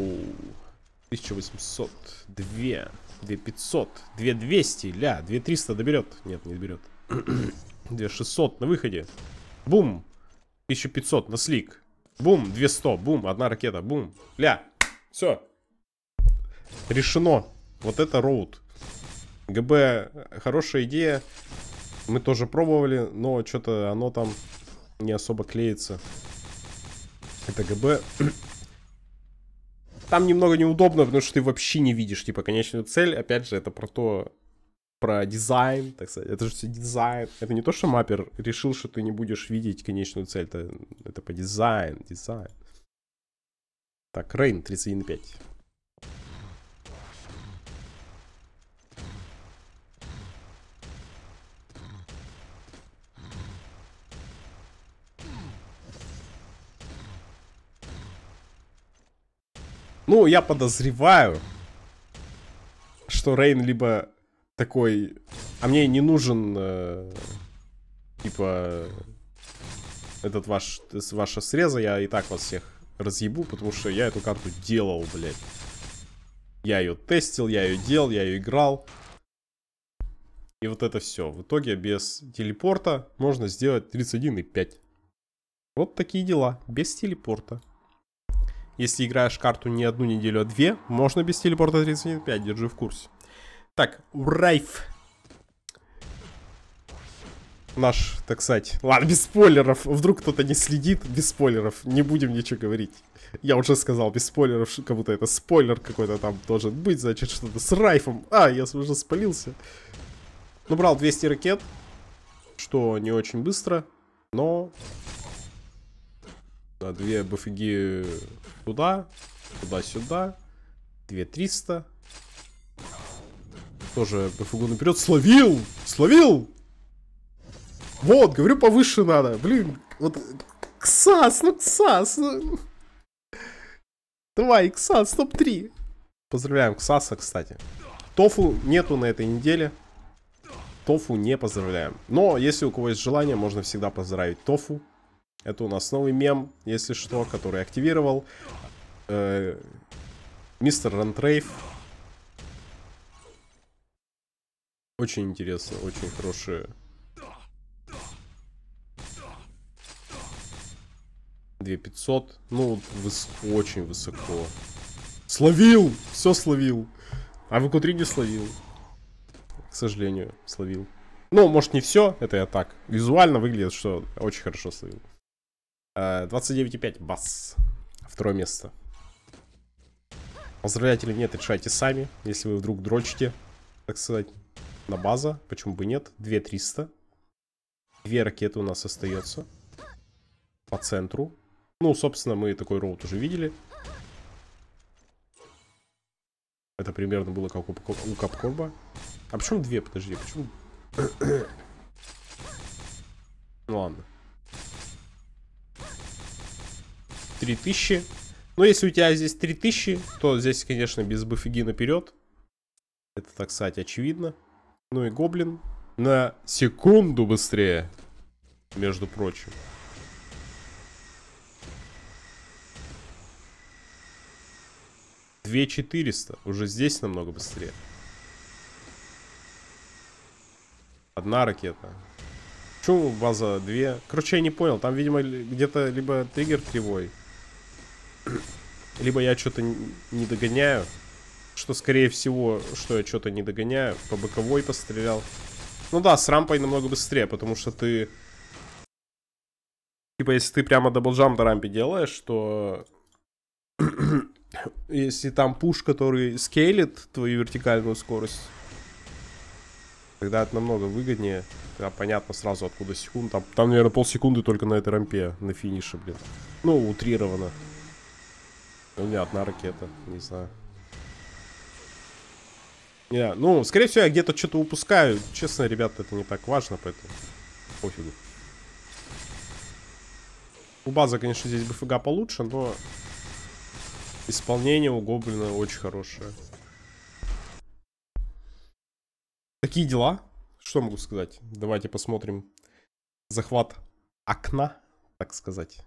1800. 2. 2500. 2200. Ля, 2300 доберет. Нет, не доберет. 2600 на выходе. Бум. 1500 на слик. Бум. 200. Бум. Одна ракета. Бум. Ля. Все. Решено. Вот это роуд. ГБ хорошая идея. Мы тоже пробовали, но что-то оно там не особо клеится. Это GB. Там немного неудобно, потому что ты вообще не видишь, типа, конечную цель. Опять же, это про то, про дизайн, так сказать. Это же все дизайн. Это не то, что маппер решил, что ты не будешь видеть конечную цель. Это, это by design, design. Так, Рейн 31.5. Ну, я подозреваю, что Рейн либо такой... А мне не нужен, э, типа, этот ваш, ваша среза. Я и так вас всех разъебу, потому что я эту карту делал, блядь. Я ее тестил, я ее делал, я ее играл. И вот это все. В итоге без телепорта можно сделать 31,5. Вот такие дела. Без телепорта. Если играешь карту не одну неделю, а две, можно без телепорта 35, держи в курсе. Так, Райф. Наш, так сказать... Ладно, без спойлеров. Вдруг кто-то не следит, без спойлеров. Не будем ничего говорить. Я уже сказал, без спойлеров, как будто это спойлер какой-то там должен быть, значит, что-то с Райфом. А, я уже спалился. Набрал 200 ракет, что не очень быстро, но да, две БФГ туда, туда-сюда. Две триста. Тоже БФГ наперед. Словил! Словил! Вот, говорю, повыше надо. Блин, вот Ксас, ну Ксас. Ну... Давай, Ксас, топ-3. Поздравляем Ксаса, кстати. Тофу нету на этой неделе. Тофу не поздравляем. Но если у кого есть желание, можно всегда поздравить Тофу. Это у нас новый мем, если что, который активировал. Э, мистер Рантрейв. Очень интересно, очень хорошие. Две пятьсот. Ну, выс очень высоко. Словил! Все словил. А в q не словил. К сожалению, словил. Ну, может не все, это я так. Визуально выглядит, что очень хорошо словил. 29,5 бас. Второе место. Поздравлять или нет, решайте сами. Если вы вдруг дрочите, так сказать, на база, почему бы нет. 2300. Две ракеты у нас остается. По центру. Ну, собственно, мы такой роут уже видели. Это примерно было как у, у Капкорба. А почему две? Подожди, почему... ну ладно. 3000. Ну, если у тебя здесь 3000, то здесь, конечно, без буфиги наперед. Это, так сказать, очевидно. Ну и гоблин на секунду быстрее, между прочим. Две четыреста. Уже здесь намного быстрее. Одна ракета. Почему база две? Короче, я не понял. Там, видимо, где-то либо триггер кривой. Либо я что-то не догоняю. Что, скорее всего, что я что-то не догоняю. По боковой пострелял. Ну да, с рампой намного быстрее, потому что ты... Типа, если ты прямо double jump на рампе делаешь, то... если там push, который скейлит твою вертикальную скорость, тогда это намного выгоднее. Тогда понятно сразу, откуда секунд. Там, там наверное, полсекунды только на этой рампе, на финише, блин. Ну, утрированно. Меня одна ракета, не знаю. Не, ну, скорее всего, я где-то что-то упускаю. Честно, ребята, это не так важно, поэтому пофигу. У базы, конечно, здесь БФГ получше, но исполнение у Гоблина очень хорошее. Такие дела. Что могу сказать? Давайте посмотрим захват окна, так сказать.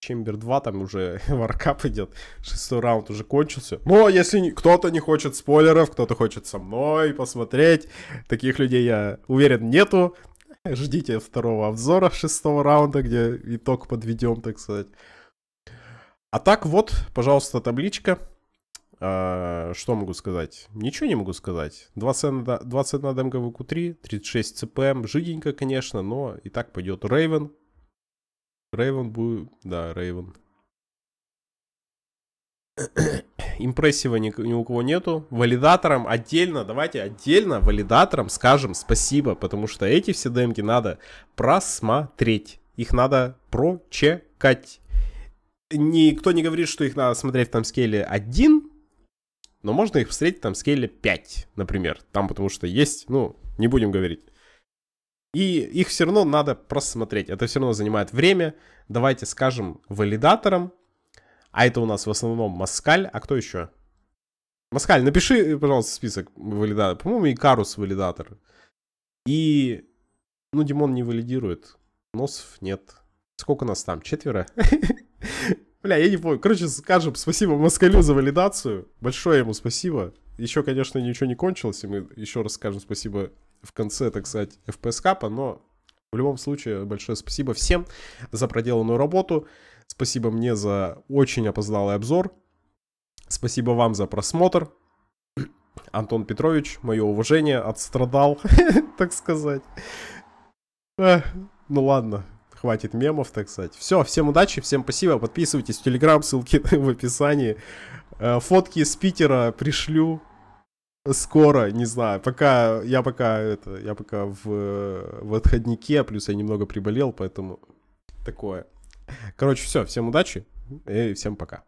Чембер 2, там уже варкап идет. Шестой раунд уже кончился. Но если кто-то не хочет спойлеров, кто-то хочет со мной посмотреть, таких людей, я уверен, нету. Ждите второго обзора шестого раунда, где итог подведем, так сказать. А так вот, пожалуйста, табличка. А, что могу сказать? Ничего не могу сказать. 20, 20 на МГВ Q3, 36 ЦПМ. Жиденько, конечно, но и так пойдет. Рейвен Рейвен будет... Да, Рейвен. Импрессива ни, ни у кого нету. Валидаторам отдельно, давайте отдельно валидаторам скажем спасибо, потому что эти все демки надо просмотреть. Их надо прочекать. Никто не говорит, что их надо смотреть там скейле 1, но можно их встретить там скейле 5, например. Там потому что есть, ну, не будем говорить. И их все равно надо просмотреть. Это все равно занимает время. Давайте скажем валидаторам. А это у нас в основном Маскаль. А кто еще? Маскаль, напиши, пожалуйста, список валидаторов. По-моему, и Карус валидатор. И... Ну, Димон не валидирует. Носов нет. Сколько нас там? Четверо? Бля, я не помню. Короче, скажем спасибо Москалю за валидацию. Большое ему спасибо. Еще, конечно, ничего не кончилось, и мы еще раз скажем спасибо в конце, так сказать, FPS капа, но в любом случае большое спасибо всем за проделанную работу. Спасибо мне за очень опоздалый обзор. Спасибо вам за просмотр. Антон Петрович, мое уважение, отстрадал, так сказать. ну ладно, хватит мемов, так сказать. Все, всем удачи, всем спасибо. Подписывайтесь в Телеграм, ссылки в описании. Э, фотки из Питера пришлю скоро, не знаю, пока, я пока, это, я пока в, в отходнике, плюс я немного приболел, поэтому такое. Короче, все, всем удачи и всем пока.